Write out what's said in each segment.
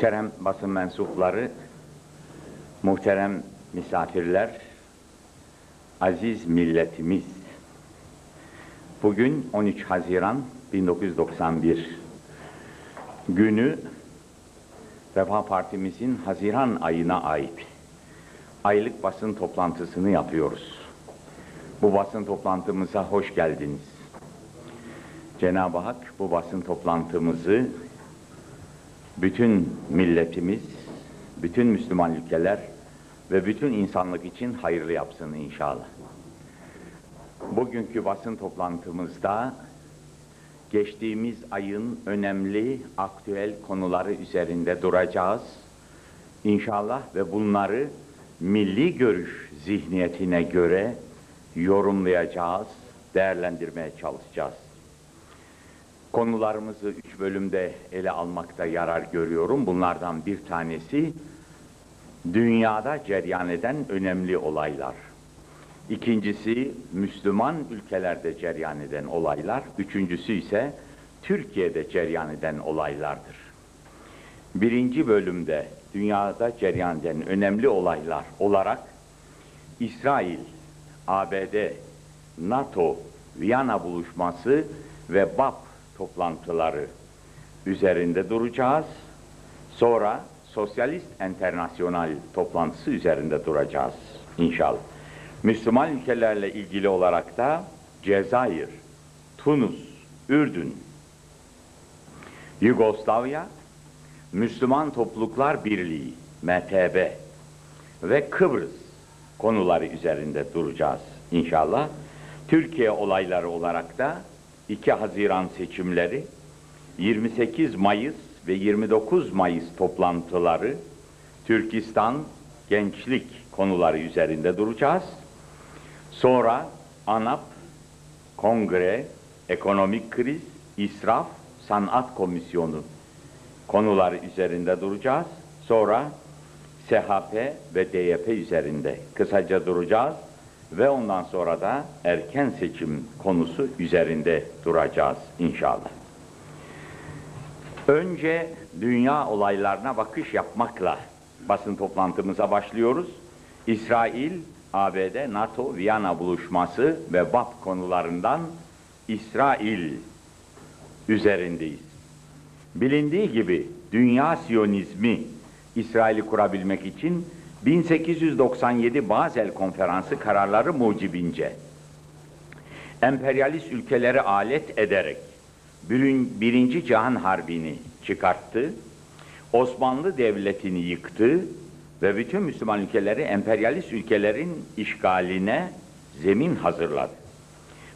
Muhterem basın mensupları, muhterem misafirler, aziz milletimiz. Bugün 13 Haziran 1991 günü Refah Partimizin Haziran ayına ait aylık basın toplantısını yapıyoruz. Bu basın toplantımıza hoş geldiniz. Cenab-ı Hak bu basın toplantımızı bütün milletimiz, bütün Müslüman ülkeler ve bütün insanlık için hayırlı yapsın inşallah. Bugünkü basın toplantımızda geçtiğimiz ayın önemli aktüel konuları üzerinde duracağız. İnşallah ve bunları milli görüş zihniyetine göre yorumlayacağız, değerlendirmeye çalışacağız. Konularımızı üç bölümde ele almakta yarar görüyorum. Bunlardan bir tanesi dünyada cereyan eden önemli olaylar. İkincisi Müslüman ülkelerde cereyan eden olaylar. Üçüncüsü ise Türkiye'de cereyan eden olaylardır. Birinci bölümde dünyada cereyan eden önemli olaylar olarak İsrail, ABD, NATO, Viyana buluşması ve BAP toplantıları üzerinde duracağız. Sonra Sosyalist Enternasyonal toplantısı üzerinde duracağız inşallah. Müslüman ülkelerle ilgili olarak da Cezayir, Tunus, Ürdün, Yugoslavya, Müslüman Topluluklar Birliği, MTB ve Kıbrıs konuları üzerinde duracağız inşallah. Türkiye olayları olarak da 2 Haziran seçimleri, 28 Mayıs ve 29 Mayıs toplantıları, Türkistan gençlik konuları üzerinde duracağız. Sonra ANAP, Kongre, Ekonomik Kriz, İsraf, Sanat Komisyonu konuları üzerinde duracağız. Sonra SHP ve DYP üzerinde kısaca duracağız ve ondan sonra da erken seçim konusu üzerinde duracağız inşallah. Önce dünya olaylarına bakış yapmakla basın toplantımıza başlıyoruz. İsrail, ABD, NATO, Viyana buluşması ve BAP konularından İsrail üzerindeyiz. Bilindiği gibi dünya siyonizmi İsrail'i kurabilmek için 1897 Bazel Konferansı kararları mucibince emperyalist ülkeleri alet ederek Birinci Cihan Harbi'ni çıkarttı, Osmanlı Devleti'ni yıktı ve bütün Müslüman ülkeleri emperyalist ülkelerin işgaline zemin hazırladı.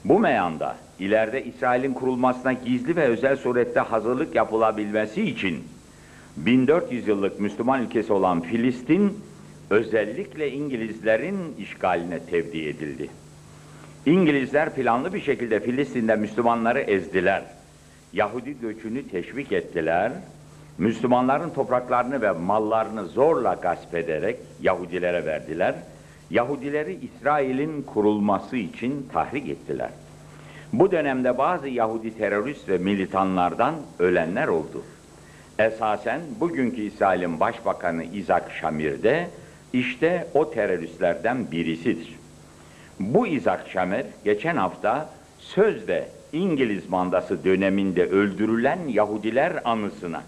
Bu meyanda ileride İsrail'in kurulmasına gizli ve özel surette hazırlık yapılabilmesi için 1400 yıllık Müslüman ülkesi olan Filistin özellikle İngilizlerin işgaline tevdi edildi. İngilizler planlı bir şekilde Filistin'de Müslümanları ezdiler. Yahudi göçünü teşvik ettiler. Müslümanların topraklarını ve mallarını zorla gasp ederek Yahudilere verdiler. Yahudileri İsrail'in kurulması için tahrik ettiler. Bu dönemde bazı Yahudi terörist ve militanlardan ölenler oldu. Esasen bugünkü İsrail'in Başbakanı İzak Şamir de işte o teröristlerden birisidir. Bu İzak Şamir geçen hafta sözde İngiliz mandası döneminde öldürülen Yahudiler anısına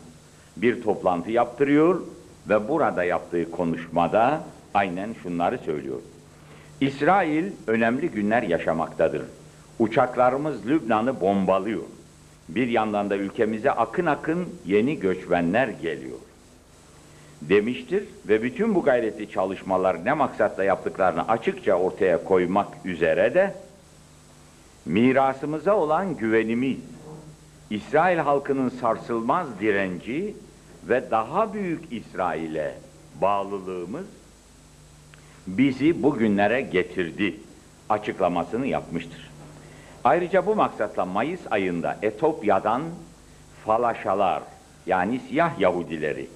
bir toplantı yaptırıyor ve burada yaptığı konuşmada aynen şunları söylüyor. İsrail önemli günler yaşamaktadır. Uçaklarımız Lübnan'ı bombalıyor. Bir yandan da ülkemize akın akın yeni göçmenler geliyor demiştir ve bütün bu gayretli çalışmalar ne maksatla yaptıklarını açıkça ortaya koymak üzere de mirasımıza olan güvenimiz, İsrail halkının sarsılmaz direnci ve daha büyük İsrail'e bağlılığımız bizi bugünlere getirdi açıklamasını yapmıştır. Ayrıca bu maksatla Mayıs ayında Etopya'dan falaşalar yani siyah Yahudileri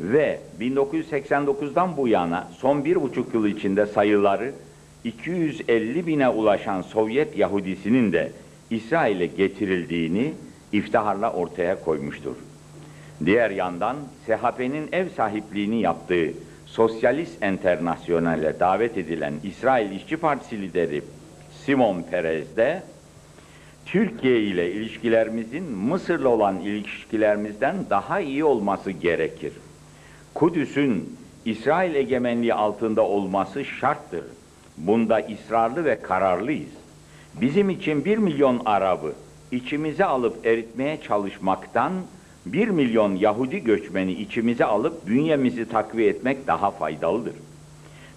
ve 1989'dan bu yana son bir buçuk yıl içinde sayıları 250 bine ulaşan Sovyet Yahudisinin de İsrail'e getirildiğini iftiharla ortaya koymuştur. Diğer yandan SHP'nin ev sahipliğini yaptığı Sosyalist Enternasyonel'e davet edilen İsrail İşçi Partisi lideri Simon Perez de Türkiye ile ilişkilerimizin Mısır'la olan ilişkilerimizden daha iyi olması gerekir. Kudüs'ün İsrail egemenliği altında olması şarttır. Bunda ısrarlı ve kararlıyız. Bizim için bir milyon Arabı içimize alıp eritmeye çalışmaktan bir milyon Yahudi göçmeni içimize alıp bünyemizi takviye etmek daha faydalıdır.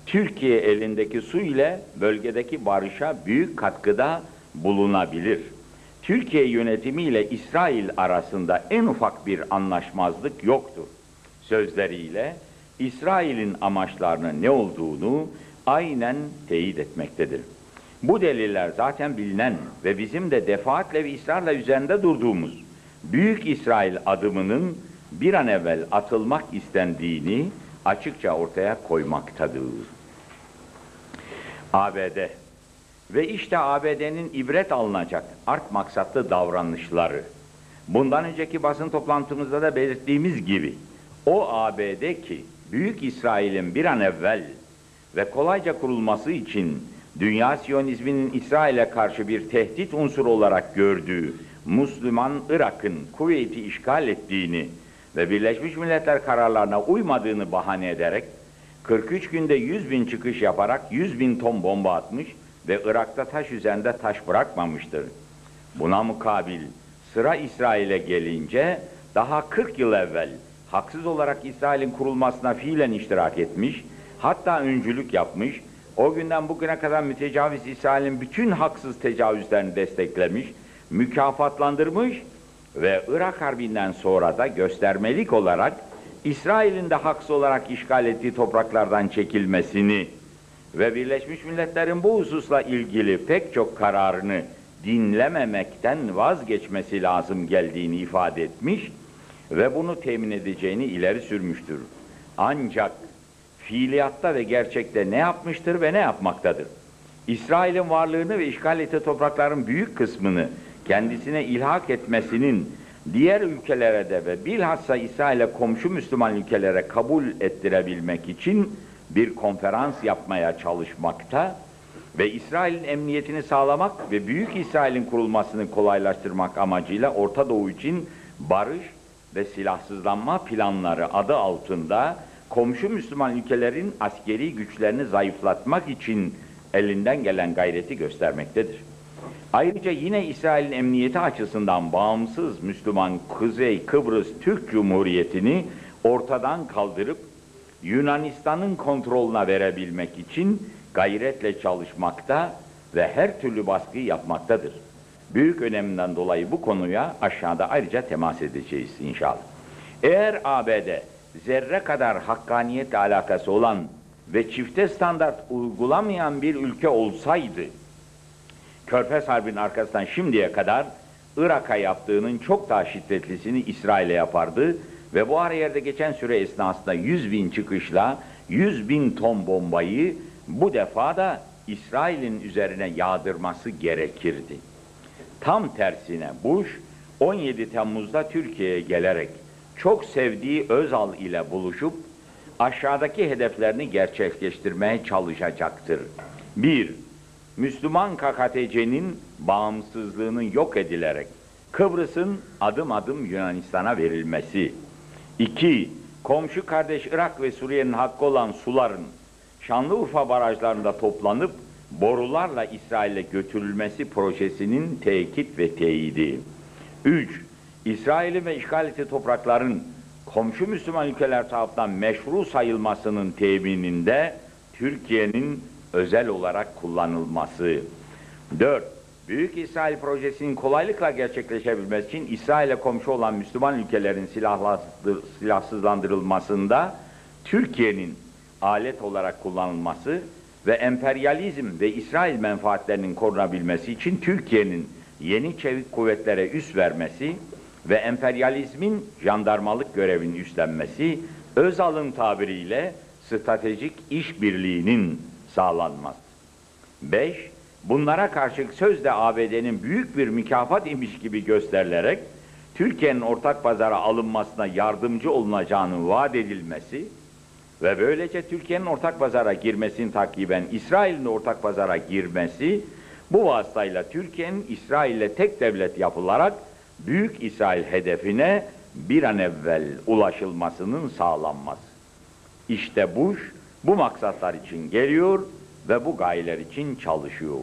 Türkiye elindeki su ile bölgedeki barışa büyük katkıda bulunabilir. Türkiye yönetimi ile İsrail arasında en ufak bir anlaşmazlık yoktur. Sözleriyle İsrail'in amaçlarının ne olduğunu aynen teyit etmektedir. Bu deliller zaten bilinen ve bizim de defaatle ve ısrarla üzerinde durduğumuz Büyük İsrail adımının bir an evvel atılmak istendiğini açıkça ortaya koymaktadır. ABD ve işte ABD'nin ibret alınacak art maksatlı davranışları. Bundan önceki basın toplantımızda da belirttiğimiz gibi o ABD ki Büyük İsrail'in bir an evvel ve kolayca kurulması için dünya Siyonizminin İsrail'e karşı bir tehdit unsuru olarak gördüğü Müslüman Irak'ın Kuveyt'i işgal ettiğini ve Birleşmiş Milletler kararlarına uymadığını bahane ederek 43 günde 100 bin çıkış yaparak 100 bin ton bomba atmış ve Irak'ta taş üzerinde taş bırakmamıştır. Buna mukabil sıra İsrail'e gelince daha 40 yıl evvel haksız olarak İsrail'in kurulmasına fiilen iştirak etmiş, hatta öncülük yapmış, o günden bugüne kadar mütecaviz İsrail'in bütün haksız tecavüzlerini desteklemiş, mükafatlandırmış ve Irak Harbi'nden sonra da göstermelik olarak İsrail'in de haksız olarak işgal ettiği topraklardan çekilmesini ve Birleşmiş Milletler'in bu hususla ilgili pek çok kararını dinlememekten vazgeçmesi lazım geldiğini ifade etmiş ve bunu temin edeceğini ileri sürmüştür. Ancak fiiliyatta ve gerçekte ne yapmıştır ve ne yapmaktadır? İsrail'in varlığını ve işgal ettiği toprakların büyük kısmını kendisine ilhak etmesinin diğer ülkelere de ve bilhassa İsrail'e komşu Müslüman ülkelere kabul ettirebilmek için bir konferans yapmaya çalışmakta ve İsrail'in emniyetini sağlamak ve Büyük İsrail'in kurulmasını kolaylaştırmak amacıyla Orta Doğu için barış ve silahsızlanma planları adı altında komşu Müslüman ülkelerin askeri güçlerini zayıflatmak için elinden gelen gayreti göstermektedir. Ayrıca yine İsrail'in emniyeti açısından bağımsız Müslüman Kuzey Kıbrıs Türk Cumhuriyeti'ni ortadan kaldırıp Yunanistan'ın kontrolüne verebilmek için gayretle çalışmakta ve her türlü baskı yapmaktadır. Büyük öneminden dolayı bu konuya aşağıda ayrıca temas edeceğiz inşallah. Eğer ABD zerre kadar hakkaniyetle alakası olan ve çifte standart uygulamayan bir ülke olsaydı, Körfez Harbi'nin arkasından şimdiye kadar Irak'a yaptığının çok daha şiddetlisini İsrail'e yapardı ve bu ara yerde geçen süre esnasında 100 bin çıkışla 100 bin ton bombayı bu defa da İsrail'in üzerine yağdırması gerekirdi. Tam tersine Bush 17 Temmuz'da Türkiye'ye gelerek çok sevdiği Özal ile buluşup aşağıdaki hedeflerini gerçekleştirmeye çalışacaktır. 1. Müslüman KKTC'nin bağımsızlığının yok edilerek Kıbrıs'ın adım adım Yunanistan'a verilmesi. 2. Komşu kardeş Irak ve Suriye'nin hakkı olan suların Şanlıurfa barajlarında toplanıp borularla İsrail'e götürülmesi projesinin tekit ve teyidi. 3. İsrail'in ve işgal ettiği toprakların komşu Müslüman ülkeler tarafından meşru sayılmasının temininde Türkiye'nin özel olarak kullanılması. 4. Büyük İsrail projesinin kolaylıkla gerçekleşebilmesi için İsrail'e komşu olan Müslüman ülkelerin silahsızlandırılmasında Türkiye'nin alet olarak kullanılması ve emperyalizm ve İsrail menfaatlerinin korunabilmesi için Türkiye'nin yeni çevik kuvvetlere üs vermesi ve emperyalizmin jandarmalık görevini üstlenmesi Özal'ın tabiriyle stratejik işbirliğinin sağlanması. 5. Bunlara karşılık sözde ABD'nin büyük bir mükafat imiş gibi gösterilerek Türkiye'nin ortak pazara alınmasına yardımcı olunacağının vaat edilmesi ve böylece Türkiye'nin ortak pazara girmesini takiben İsrail'in ortak pazara girmesi bu vasıtayla Türkiye'nin İsrail'le tek devlet yapılarak Büyük İsrail hedefine bir an evvel ulaşılmasının sağlanması. İşte Bush bu maksatlar için geliyor ve bu gayeler için çalışıyor.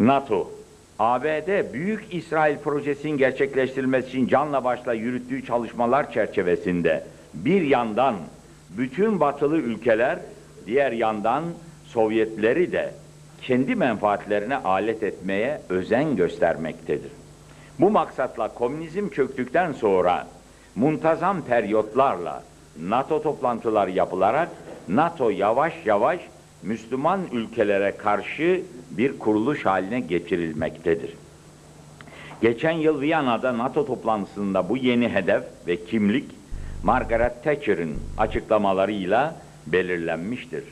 NATO, ABD Büyük İsrail projesinin gerçekleştirilmesi için canla başla yürüttüğü çalışmalar çerçevesinde bir yandan bütün batılı ülkeler, diğer yandan Sovyetleri de kendi menfaatlerine alet etmeye özen göstermektedir. Bu maksatla komünizm çöktükten sonra muntazam periyotlarla NATO toplantıları yapılarak NATO yavaş yavaş Müslüman ülkelere karşı bir kuruluş haline getirilmektedir. Geçen yıl Viyana'da NATO toplantısında bu yeni hedef ve kimlik Margaret Thatcher'ın açıklamalarıyla belirlenmiştir.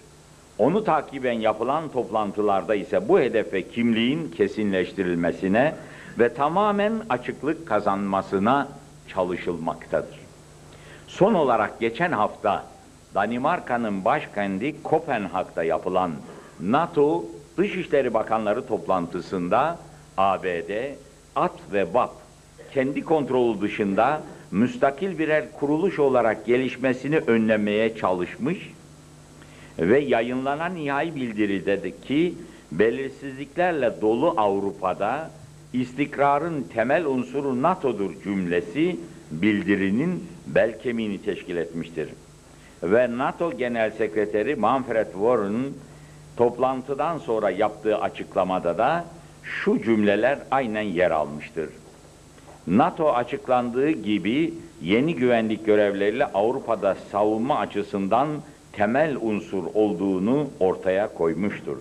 Onu takiben yapılan toplantılarda ise bu hedef ve kimliğin kesinleştirilmesine ve tamamen açıklık kazanmasına çalışılmaktadır. Son olarak geçen hafta Danimarka'nın başkenti Kopenhag'da yapılan NATO Dışişleri Bakanları toplantısında ABD, AT ve BAP kendi kontrolü dışında müstakil birer kuruluş olarak gelişmesini önlemeye çalışmış ve yayınlanan nihai bildiride ki belirsizliklerle dolu Avrupa'da istikrarın temel unsuru NATO'dur cümlesi bildirinin bel kemiğini teşkil etmiştir. Ve NATO Genel Sekreteri Manfred Warren'ın toplantıdan sonra yaptığı açıklamada da şu cümleler aynen yer almıştır. NATO açıklandığı gibi yeni güvenlik görevleriyle Avrupa'da savunma açısından temel unsur olduğunu ortaya koymuştur.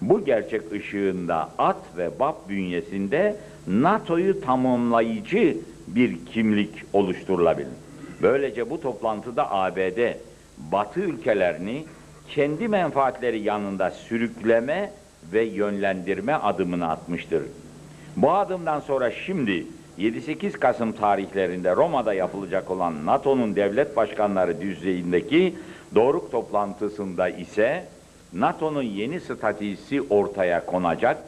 Bu gerçek ışığında AT ve BAP bünyesinde NATO'yu tamamlayıcı bir kimlik oluşturulabilir. Böylece bu toplantıda ABD, Batı ülkelerini kendi menfaatleri yanında sürükleme ve yönlendirme adımını atmıştır. Bu adımdan sonra şimdi 7-8 Kasım tarihlerinde Roma'da yapılacak olan NATO'nun devlet başkanları düzeyindeki Doruk toplantısında ise NATO'nun yeni stratejisi ortaya konacak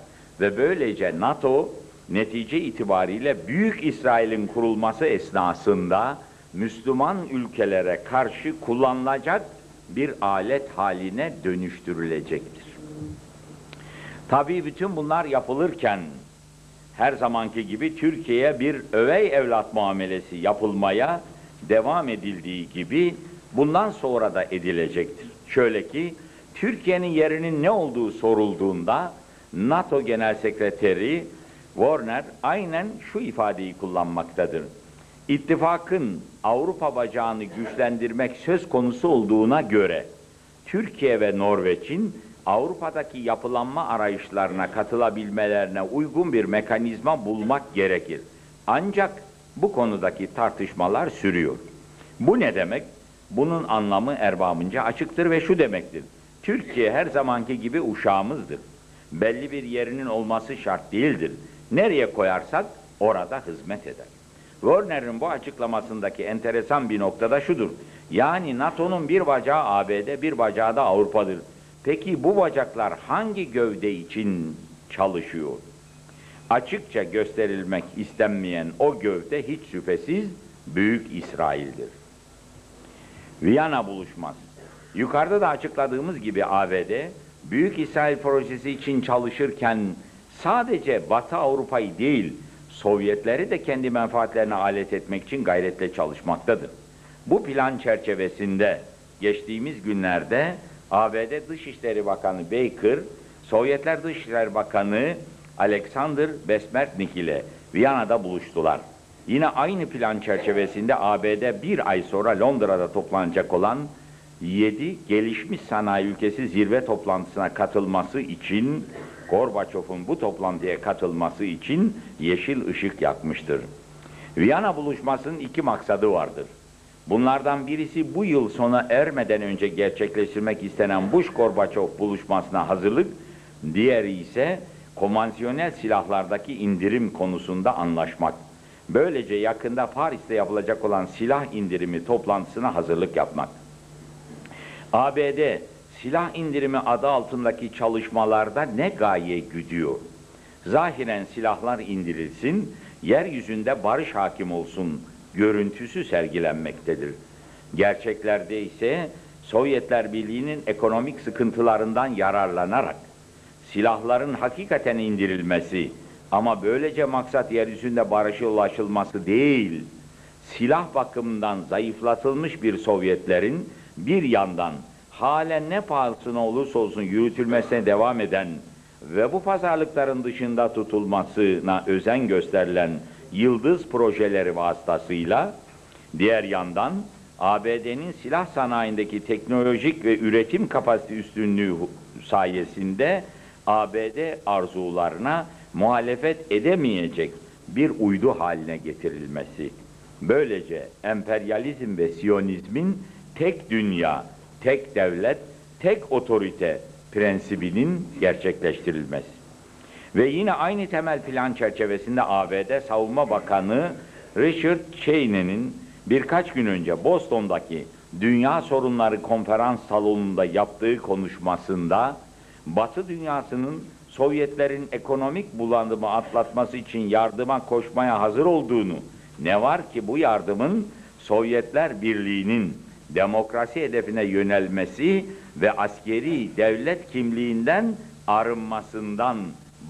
ve böylece NATO netice itibariyle Büyük İsrail'in kurulması esnasında Müslüman ülkelere karşı kullanılacak bir alet haline dönüştürülecektir. Tabii bütün bunlar yapılırken her zamanki gibi Türkiye'ye bir övey evlat muamelesi yapılmaya devam edildiği gibi bundan sonra da edilecektir. Şöyle ki Türkiye'nin yerinin ne olduğu sorulduğunda NATO Genel Sekreteri Warner aynen şu ifadeyi kullanmaktadır. İttifakın Avrupa bacağını güçlendirmek söz konusu olduğuna göre Türkiye ve Norveç'in Avrupa'daki yapılanma arayışlarına katılabilmelerine uygun bir mekanizma bulmak gerekir. Ancak bu konudaki tartışmalar sürüyor. Bu ne demek? Bunun anlamı erbabınca açıktır ve şu demektir. Türkiye her zamanki gibi uşağımızdır. Belli bir yerinin olması şart değildir. Nereye koyarsak orada hizmet eder. Werner'in bu açıklamasındaki enteresan bir noktada şudur. Yani NATO'nun bir bacağı ABD, bir bacağı da Avrupa'dır. Peki bu bacaklar hangi gövde için çalışıyor? Açıkça gösterilmek istenmeyen o gövde hiç şüphesiz Büyük İsrail'dir. Viyana buluşması. Yukarıda da açıkladığımız gibi ABD, Büyük İsrail projesi için çalışırken sadece Batı Avrupa'yı değil, Sovyetleri de kendi menfaatlerine alet etmek için gayretle çalışmaktadır. Bu plan çerçevesinde geçtiğimiz günlerde ABD Dışişleri Bakanı Baker, Sovyetler Dışişleri Bakanı Alexander Besmertnik ile Viyana'da buluştular. Yine aynı plan çerçevesinde ABD bir ay sonra Londra'da toplanacak olan 7 gelişmiş sanayi ülkesi zirve toplantısına katılması için Gorbaçov'un bu toplantıya katılması için yeşil ışık yakmıştır. Viyana buluşmasının iki maksadı vardır. Bunlardan birisi bu yıl sona ermeden önce gerçekleştirmek istenen Bush-Gorbaçov buluşmasına hazırlık, diğeri ise konvansiyonel silahlardaki indirim konusunda anlaşmak. Böylece yakında Paris'te yapılacak olan silah indirimi toplantısına hazırlık yapmak. ABD silah indirimi adı altındaki çalışmalarda ne gaye güdüyor? Zahiren silahlar indirilsin, yeryüzünde barış hakim olsun görüntüsü sergilenmektedir. Gerçeklerde ise Sovyetler Birliği'nin ekonomik sıkıntılarından yararlanarak silahların hakikaten indirilmesi ama böylece maksat yeryüzünde barışa ulaşılması değil, silah bakımından zayıflatılmış bir Sovyetlerin bir yandan halen ne pahasına olursa olsun yürütülmesine devam eden ve bu pazarlıkların dışında tutulmasına özen gösterilen yıldız projeleri vasıtasıyla diğer yandan ABD'nin silah sanayindeki teknolojik ve üretim kapasite üstünlüğü sayesinde ABD arzularına muhalefet edemeyecek bir uydu haline getirilmesi. Böylece emperyalizm ve siyonizmin tek dünya, tek devlet, tek otorite prensibinin gerçekleştirilmesi. Ve yine aynı temel plan çerçevesinde ABD Savunma Bakanı Richard Cheney'nin birkaç gün önce Boston'daki Dünya Sorunları Konferans Salonu'nda yaptığı konuşmasında Batı dünyasının Sovyetlerin ekonomik bulandımı atlatması için yardıma koşmaya hazır olduğunu, ne var ki bu yardımın Sovyetler Birliği'nin demokrasi hedefine yönelmesi ve askeri devlet kimliğinden arınmasından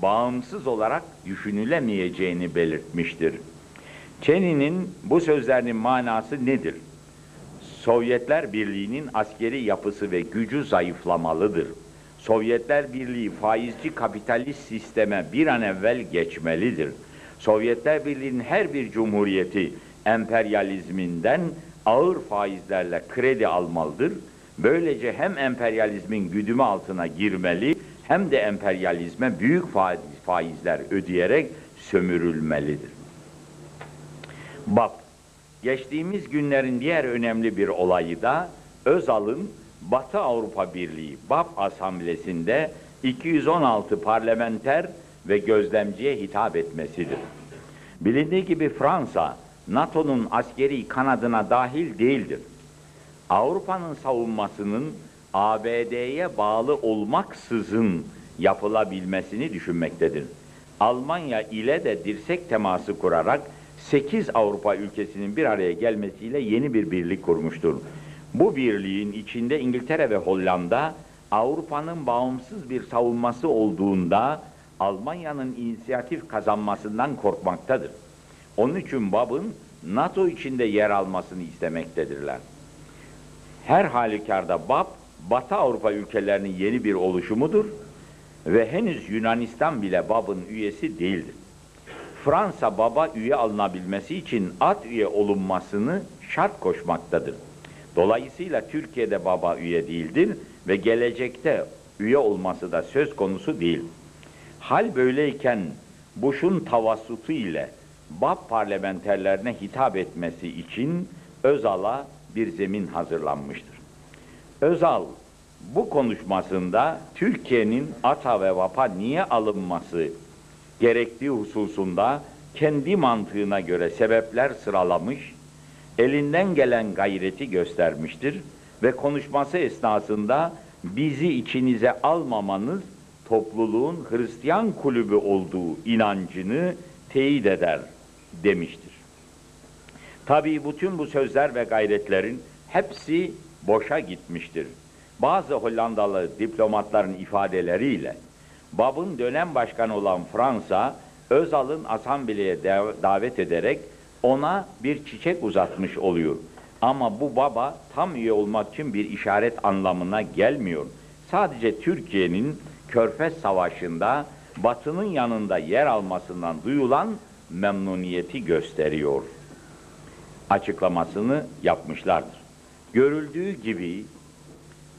bağımsız olarak düşünülemeyeceğini belirtmiştir. Cheney'nin bu sözlerinin manası nedir? Sovyetler Birliği'nin askeri yapısı ve gücü zayıflamalıdır. Sovyetler Birliği faizci kapitalist sisteme bir an evvel geçmelidir. Sovyetler Birliği'nin her bir cumhuriyeti emperyalizminden ağır faizlerle kredi almalıdır. Böylece hem emperyalizmin güdümü altına girmeli hem de emperyalizme büyük faizler ödeyerek sömürülmelidir. BAP Geçtiğimiz günlerin diğer önemli bir olayı da Özal'ın Batı Avrupa Birliği BAP Asamblesi'nde 216 parlamenter ve gözlemciye hitap etmesidir. Bilindiği gibi Fransa, NATO'nun askeri kanadına dahil değildir. Avrupa'nın savunmasının ABD'ye bağlı olmaksızın yapılabilmesini düşünmektedir. Almanya ile de dirsek teması kurarak 8 Avrupa ülkesinin bir araya gelmesiyle yeni bir birlik kurmuştur. Bu birliğin içinde İngiltere ve Hollanda Avrupa'nın bağımsız bir savunması olduğunda Almanya'nın inisiyatif kazanmasından korkmaktadır. Onun için BAB'ın NATO içinde yer almasını istemektedirler. Her halükarda BAB, Batı Avrupa ülkelerinin yeni bir oluşumudur ve henüz Yunanistan bile BAB'ın üyesi değildir. Fransa BAB'a üye alınabilmesi için at üye olunmasını şart koşmaktadır. Dolayısıyla Türkiye'de BAB'a üye değildir ve gelecekte üye olması da söz konusu değil. Hal böyleyken Bush'un tavassutu ile BAP parlamenterlerine hitap etmesi için Özal'a bir zemin hazırlanmıştır. Özal bu konuşmasında Türkiye'nin ATA ve VAP'a niye alınması gerektiği hususunda kendi mantığına göre sebepler sıralamış, elinden gelen gayreti göstermiştir ve konuşması esnasında bizi içinize almamanız topluluğun Hristiyan kulübü olduğu inancını teyit eder demiştir. Tabii bütün bu sözler ve gayretlerin hepsi boşa gitmiştir. Bazı Hollandalı diplomatların ifadeleriyle Bab'ın dönem başkanı olan Fransa, Özal'ın asambleye davet ederek ona bir çiçek uzatmış oluyor. Ama bu baba tam üye olmak için bir işaret anlamına gelmiyor. Sadece Türkiye'nin Körfez Savaşı'nda Batı'nın yanında yer almasından duyulan memnuniyeti gösteriyor. Açıklamasını yapmışlardır. Görüldüğü gibi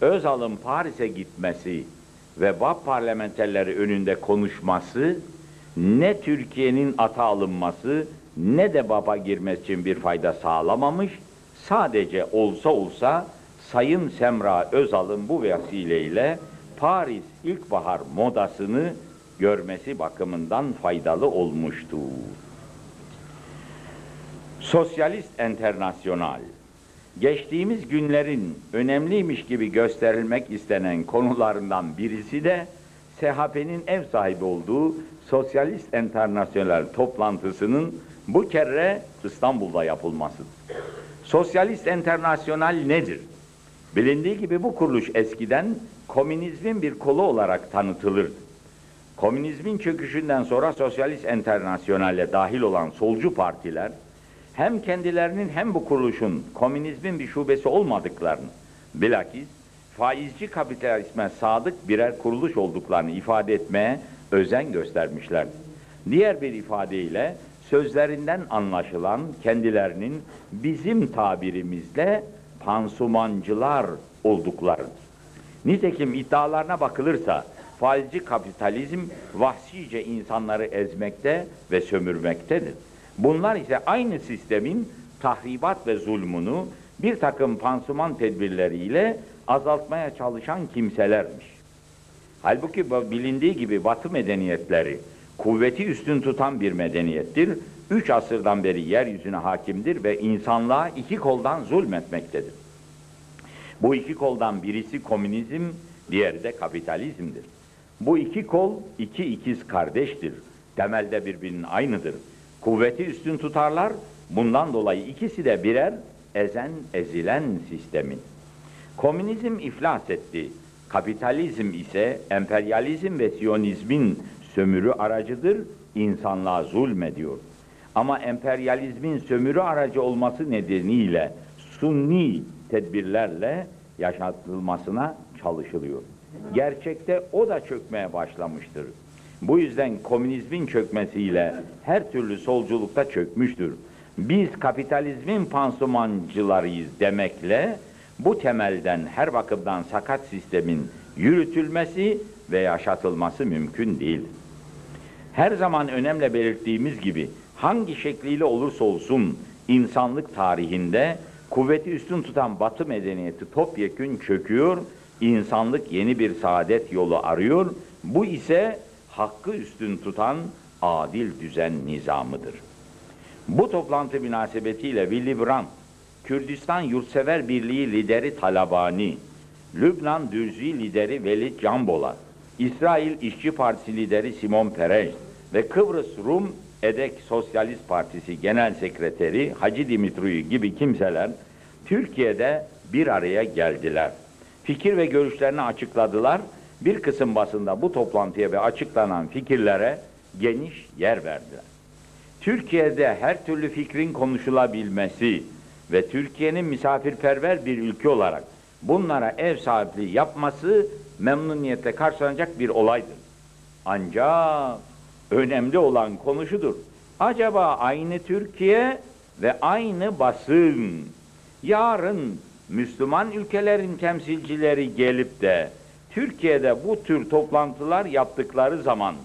Özal'ın Paris'e gitmesi ve BAP parlamenterleri önünde konuşması ne Türkiye'nin ata alınması ne de BAP'a girmesi için bir fayda sağlamamış. Sadece olsa olsa Sayın Semra Özal'ın bu vesileyle Paris ilkbahar modasını görmesi bakımından faydalı olmuştur. Sosyalist Enternasyonal geçtiğimiz günlerin önemliymiş gibi gösterilmek istenen konularından birisi de SHP'nin ev sahibi olduğu Sosyalist Enternasyonel toplantısının bu kere İstanbul'da yapılmasıdır. Sosyalist Enternasyonal nedir? Bilindiği gibi bu kuruluş eskiden komünizmin bir kolu olarak tanıtılırdı. Komünizmin çöküşünden sonra Sosyalist Enternasyonale dahil olan solcu partiler hem kendilerinin hem bu kuruluşun komünizmin bir şubesi olmadıklarını bilakis faizci kapitalizme sadık birer kuruluş olduklarını ifade etmeye özen göstermişlerdi. Diğer bir ifadeyle sözlerinden anlaşılan kendilerinin bizim tabirimizle pansumancılar olduklarıdır. Nitekim iddialarına bakılırsa faizci kapitalizm vahşice insanları ezmekte ve sömürmektedir. Bunlar ise aynı sistemin tahribat ve zulmunu bir takım pansuman tedbirleriyle azaltmaya çalışan kimselermiş. Halbuki bilindiği gibi Batı medeniyetleri kuvveti üstün tutan bir medeniyettir. Üç asırdan beri yeryüzüne hakimdir ve insanlığa iki koldan zulmetmektedir. Bu iki koldan birisi komünizm, diğeri de kapitalizmdir. Bu iki kol iki ikiz kardeştir. Temelde birbirinin aynıdır. Kuvveti üstün tutarlar. Bundan dolayı ikisi de birer ezen ezilen sistemin. Komünizm iflas etti. Kapitalizm ise emperyalizm ve siyonizmin sömürü aracıdır. İnsanlığa zulmediyor. Ama emperyalizmin sömürü aracı olması nedeniyle sunni tedbirlerle yaşatılmasına çalışılıyor. Gerçekte o da çökmeye başlamıştır. Bu yüzden komünizmin çökmesiyle her türlü solculukta çökmüştür. Biz kapitalizmin pansumancılarıyız demekle bu temelden her bakımdan sakat sistemin yürütülmesi ve yaşatılması mümkün değil. Her zaman önemli belirttiğimiz gibi hangi şekliyle olursa olsun insanlık tarihinde kuvveti üstün tutan batı medeniyeti topyekün çöküyor, insanlık yeni bir saadet yolu arıyor. Bu ise hakkı üstün tutan adil düzen nizamıdır. Bu toplantı münasebetiyle Willy Brandt, Kürdistan Yurtsever Birliği lideri Talabani, Lübnan Dürzi lideri Velid Canbolat, İsrail İşçi Partisi lideri Simon Peres ve Kıbrıs Rum Edek Sosyalist Partisi Genel Sekreteri Hacı Dimitriyu gibi kimseler Türkiye'de bir araya geldiler. Fikir ve görüşlerini açıkladılar. Bir kısım basında bu toplantıya ve açıklanan fikirlere geniş yer verdiler. Türkiye'de her türlü fikrin konuşulabilmesi ve Türkiye'nin misafirperver bir ülke olarak bunlara ev sahipliği yapması memnuniyetle karşılanacak bir olaydır. Ancak önemli olan konu. Acaba aynı Türkiye ve aynı basın yarın Müslüman ülkelerin temsilcileri gelip de Türkiye'de bu tür toplantılar yaptıkları zaman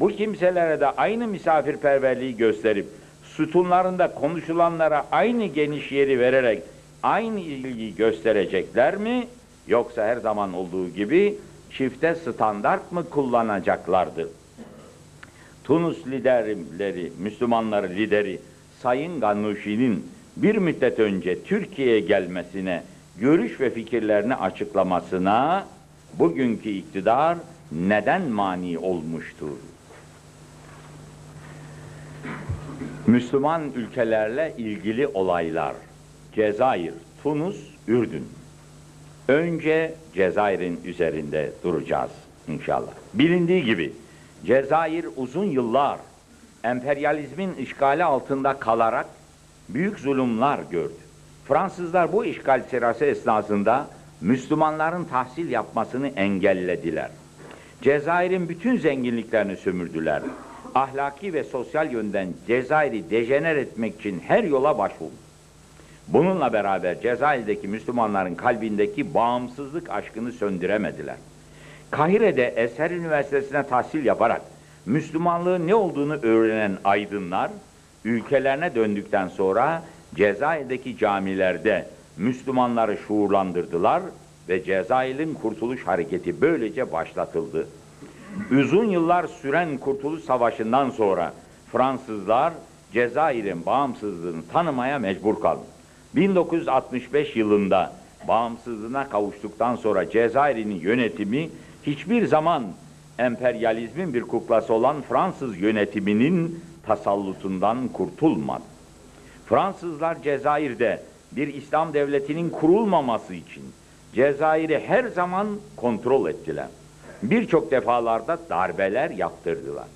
bu kimselere de aynı misafirperverliği gösterip sütunlarında konuşulanlara aynı geniş yeri vererek aynı ilgi gösterecekler mi? Yoksa her zaman olduğu gibi çifte standart mı kullanacaklardır? Tunus liderleri, Müslümanları lideri Sayın Gannuşi'nin bir müddet önce Türkiye'ye gelmesine, görüş ve fikirlerini açıklamasına bugünkü iktidar neden mani olmuştur? Müslüman ülkelerle ilgili olaylar. Cezayir, Tunus, Ürdün. Önce Cezayir'in üzerinde duracağız inşallah. Bilindiği gibi Cezayir uzun yıllar emperyalizmin işgali altında kalarak büyük zulümler gördü. Fransızlar bu işgal sırası esnasında Müslümanların tahsil yapmasını engellediler. Cezayir'in bütün zenginliklerini sömürdüler. Ahlaki ve sosyal yönden Cezayir'i dejener etmek için her yola başvurdu. Bununla beraber Cezayir'deki Müslümanların kalbindeki bağımsızlık aşkını söndüremediler. Kahire'de Eser Üniversitesi'ne tahsil yaparak Müslümanlığın ne olduğunu öğrenen aydınlar, ülkelerine döndükten sonra Cezayir'deki camilerde Müslümanları şuurlandırdılar ve Cezayir'in kurtuluş hareketi böylece başlatıldı. Uzun yıllar süren Kurtuluş Savaşı'ndan sonra Fransızlar Cezayir'in bağımsızlığını tanımaya mecbur kaldı. 1965 yılında bağımsızlığına kavuştuktan sonra Cezayir'in yönetimi hiçbir zaman emperyalizmin bir kuklası olan Fransız yönetiminin tasallutundan kurtulmadı. Fransızlar Cezayir'de bir İslam devletinin kurulmaması için Cezayir'i her zaman kontrol ettiler. Birçok defalarda darbeler yaptırdılar.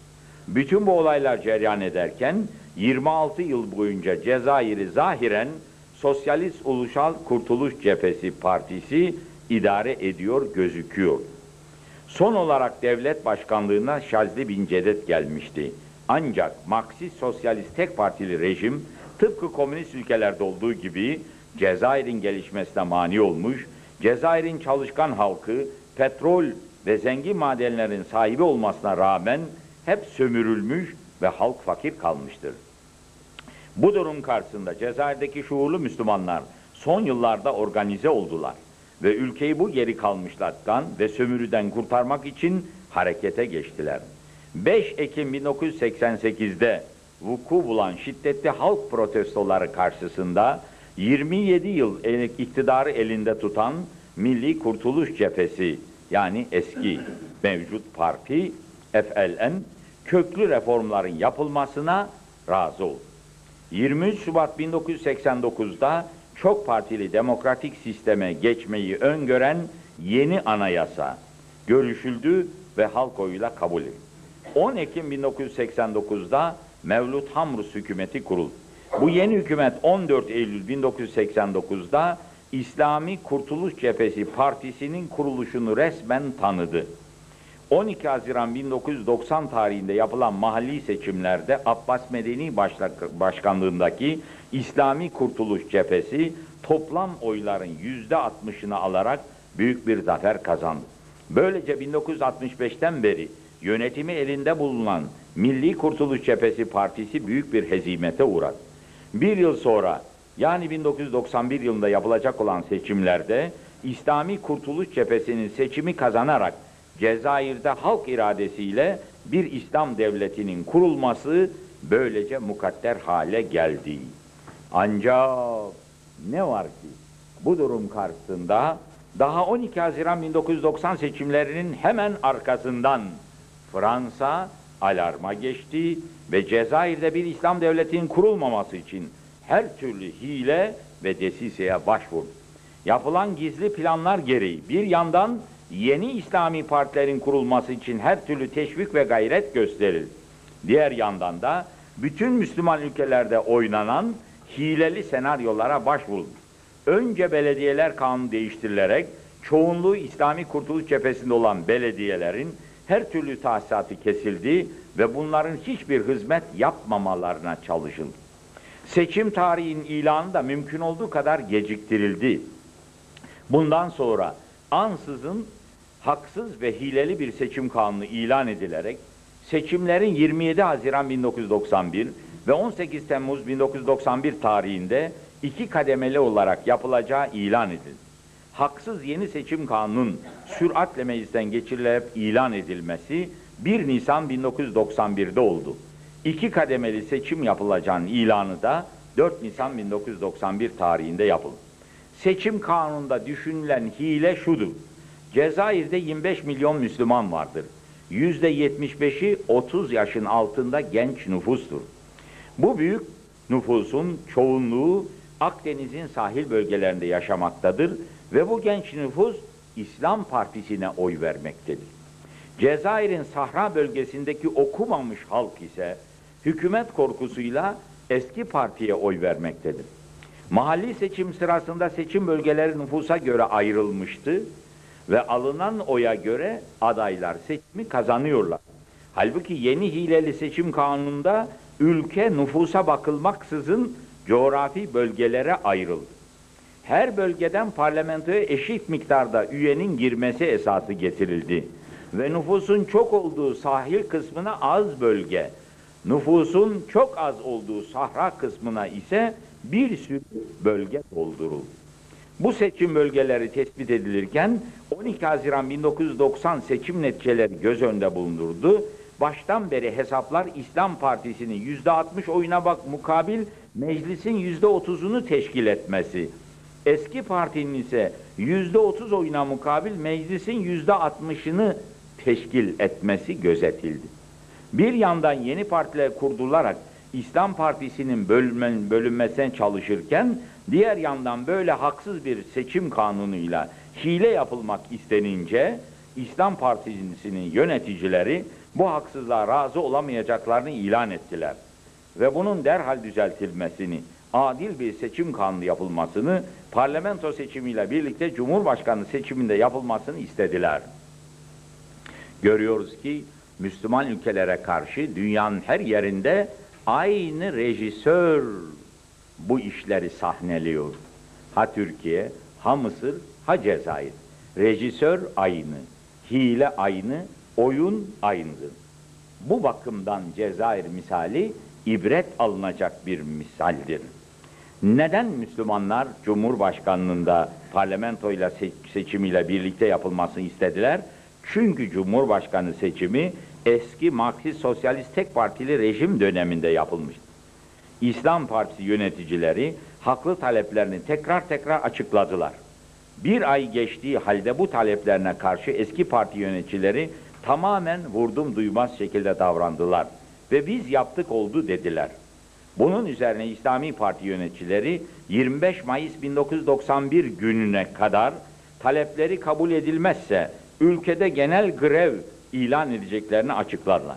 Bütün bu olaylar cereyan ederken 26 yıl boyunca Cezayir'i zahiren Sosyalist Ulusal Kurtuluş Cephesi Partisi idare ediyor gözüküyor. Son olarak devlet başkanlığına Şazli Bin Ceded gelmişti. Ancak Marksist Sosyalist tek partili rejim tıpkı komünist ülkelerde olduğu gibi Cezayir'in gelişmesine mani olmuş, Cezayir'in çalışkan halkı petrol ve zengin madenlerin sahibi olmasına rağmen hep sömürülmüş ve halk fakir kalmıştır. Bu durum karşısında Cezayir'deki şuurlu Müslümanlar son yıllarda organize oldular ve ülkeyi bu geri kalmışlardan ve sömürüden kurtarmak için harekete geçtiler. 5 Ekim 1988'de vuku bulan şiddetli halk protestoları karşısında 27 yıl iktidarı elinde tutan Milli Kurtuluş Cephesi yani eski mevcut parti FLN köklü reformların yapılmasına razı oldu. 23 Şubat 1989'da çok partili demokratik sisteme geçmeyi öngören yeni anayasa görüşüldü ve halk oyuyla kabul edildi. 10 Ekim 1989'da Mevlut Hamrus hükümeti kuruldu. Bu yeni hükümet 14 Eylül 1989'da İslami Kurtuluş Cephesi Partisi'nin kuruluşunu resmen tanıdı. 12 Haziran 1990 tarihinde yapılan mahalli seçimlerde Abbas Medeni Başkanlığındaki İslami Kurtuluş Cephesi toplam oyların yüzde 60'ını alarak büyük bir zafer kazandı. Böylece 1965'ten beri yönetimi elinde bulunan Milli Kurtuluş Cephesi Partisi büyük bir hezimete uğradı. Bir yıl sonra yani 1991 yılında yapılacak olan seçimlerde İslami Kurtuluş Cephesi'nin seçimi kazanarak Cezayir'de halk iradesiyle bir İslam devletinin kurulması böylece mukadder hale geldi. Ancak ne var ki bu durum karşısında daha 12 Haziran 1990 seçimlerinin hemen arkasından Fransa alarma geçti ve Cezayir'de bir İslam devletinin kurulmaması için her türlü hile ve desiseye başvurdu. Yapılan gizli planlar gereği bir yandan yeni İslami partilerin kurulması için her türlü teşvik ve gayret gösterildi. Diğer yandan da bütün Müslüman ülkelerde oynanan hileli senaryolara başvuruldu. Önce belediyeler kanunu değiştirilerek çoğunluğu İslami Kurtuluş Cephesi'nde olan belediyelerin her türlü tahsisatı kesildi ve bunların hiçbir hizmet yapmamalarına çalışıldı. Seçim tarihinin ilanı da mümkün olduğu kadar geciktirildi. Bundan sonra ansızın haksız ve hileli bir seçim kanunu ilan edilerek seçimlerin 27 Haziran 1991 ve 18 Temmuz 1991 tarihinde iki kademeli olarak yapılacağı ilan edildi. Haksız yeni seçim kanunun süratle meclisten geçirilerek ilan edilmesi 1 Nisan 1991'de oldu. İki kademeli seçim yapılacağının ilanı da 4 Nisan 1991 tarihinde yapıldı. Seçim kanununda düşünülen hile şudur. Cezayir'de 25 milyon Müslüman vardır. Yüzde 75'i 30 yaşın altında genç nüfustur. Bu büyük nüfusun çoğunluğu Akdeniz'in sahil bölgelerinde yaşamaktadır ve bu genç nüfus İslam Partisi'ne oy vermektedir. Cezayir'in Sahra bölgesindeki okumamış halk ise hükümet korkusuyla eski partiye oy vermektedir. Mahalli seçim sırasında seçim bölgeleri nüfusa göre ayrılmıştı ve alınan oya göre adaylar seçimi kazanıyorlar. Halbuki yeni hileli seçim kanununda ülke nüfusa bakılmaksızın coğrafi bölgelere ayrıldı. Her bölgeden parlamentoya eşit miktarda üyenin girmesi esası getirildi. Ve nüfusun çok olduğu sahil kısmına az bölge, nüfusun çok az olduğu sahra kısmına ise bir sürü bölge dolduruldu. Bu seçim bölgeleri tespit edilirken 12 Haziran 1990 seçim neticeleri göz önünde bulundurdu. Baştan beri hesaplar İslam Partisi'nin yüzde 60 oyuna bak mukabil meclisin yüzde 30'unu teşkil etmesi. Eski partinin ise yüzde 30 oyuna mukabil meclisin yüzde 60'ını teşkil etmesi gözetildi. Bir yandan yeni partiler kurdularak İslam Partisi'nin bölünme, bölünmesine çalışırken diğer yandan böyle haksız bir seçim kanunuyla hile yapılmak istenince İslam Partisi'nin yöneticileri bu haksızlığa razı olamayacaklarını ilan ettiler. Ve bunun derhal düzeltilmesini, adil bir seçim kanunu yapılmasını, parlamento seçimiyle birlikte Cumhurbaşkanı seçiminde yapılmasını istediler. Görüyoruz ki Müslüman ülkelere karşı dünyanın her yerinde aynı rejisör bu işleri sahneliyor. Ha Türkiye, ha Mısır, ha Cezayir. Rejisör aynı, hile aynı, oyun aynıdır. Bu bakımdan Cezayir misali ibret alınacak bir misaldir. Neden Müslümanlar Cumhurbaşkanlığında parlamentoyla seçimiyle birlikte yapılmasını istediler? Çünkü Cumhurbaşkanı seçimi eski Marksist Sosyalist Tek Partili rejim döneminde yapılmıştı. İslam Partisi yöneticileri haklı taleplerini tekrar tekrar açıkladılar. Bir ay geçtiği halde bu taleplerine karşı eski parti yöneticileri tamamen vurdum duymaz şekilde davrandılar ve biz yaptık oldu dediler. Bunun üzerine İslami Parti yöneticileri 25 Mayıs 1991 gününe kadar talepleri kabul edilmezse ülkede genel grev ilan edeceklerini açıkladılar.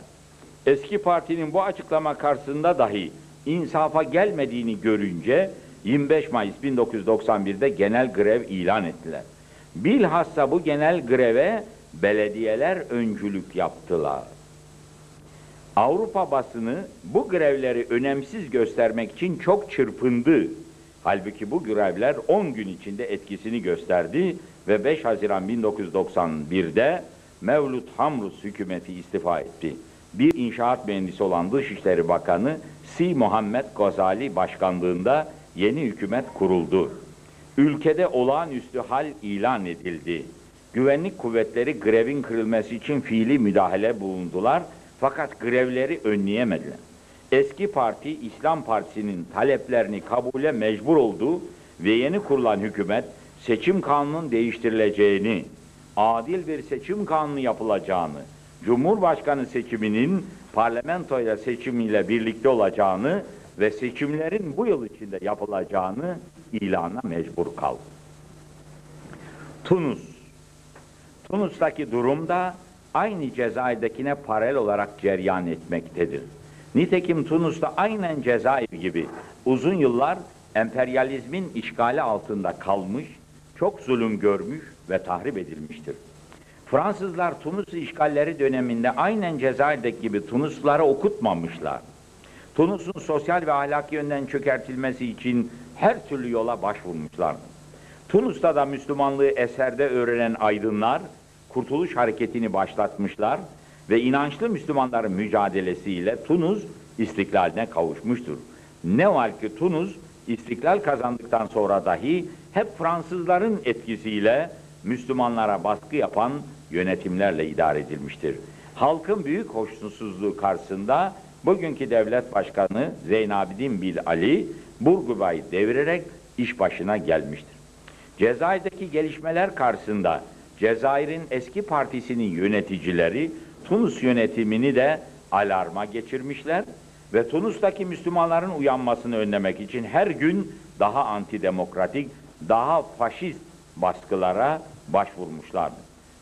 Eski partinin bu açıklama karşısında dahi insafa gelmediğini görünce 25 Mayıs 1991'de genel grev ilan ettiler. Bilhassa bu genel greve belediyeler öncülük yaptılar. Avrupa basını bu grevleri önemsiz göstermek için çok çırpındı. Halbuki bu grevler 10 gün içinde etkisini gösterdi ve 5 Haziran 1991'de Mevlüt Hamrus hükümeti istifa etti. Bir inşaat mühendisi olan Dışişleri Bakanı Si Muhammed Gazali başkanlığında yeni hükümet kuruldu. Ülkede olağanüstü hal ilan edildi. Güvenlik kuvvetleri grevin kırılması için fiili müdahale bulundular fakat grevleri önleyemediler. Eski parti İslam Partisi'nin taleplerini kabule mecbur oldu ve yeni kurulan hükümet seçim kanunun değiştirileceğini, adil bir seçim kanunu yapılacağını, Cumhurbaşkanı seçiminin parlamentoyla seçimiyle birlikte olacağını ve seçimlerin bu yıl içinde yapılacağını ilana mecbur kaldı. Tunus. Tunus'taki durum da aynı Cezayir'dekine paralel olarak ceryan etmektedir. Nitekim Tunus'ta aynen Cezayir gibi uzun yıllar emperyalizmin işgali altında kalmış, çok zulüm görmüş ve tahrip edilmiştir. Fransızlar Tunus işgalleri döneminde aynen Cezayir'deki gibi Tunuslulara okutmamışlar. Tunus'un sosyal ve ahlaki yönden çökertilmesi için her türlü yola başvurmuşlardı. Tunus'ta da Müslümanlığı eserde öğrenen aydınlar Kurtuluş Hareketi'ni başlatmışlar ve inançlı Müslümanların mücadelesiyle Tunus istiklaline kavuşmuştur. Ne var ki Tunus istiklal kazandıktan sonra dahi hep Fransızların etkisiyle Müslümanlara baskı yapan yönetimlerle idare edilmiştir. Halkın büyük hoşnutsuzluğu karşısında bugünkü devlet başkanı Zeynabidin Bil Ali Burguba'yı devirerek iş başına gelmiştir. Cezayir'deki gelişmeler karşısında Cezayir'in eski partisinin yöneticileri Tunus yönetimini de alarma geçirmişler ve Tunus'taki Müslümanların uyanmasını önlemek için her gün daha antidemokratik, daha faşist baskılara başvurmuşlardı.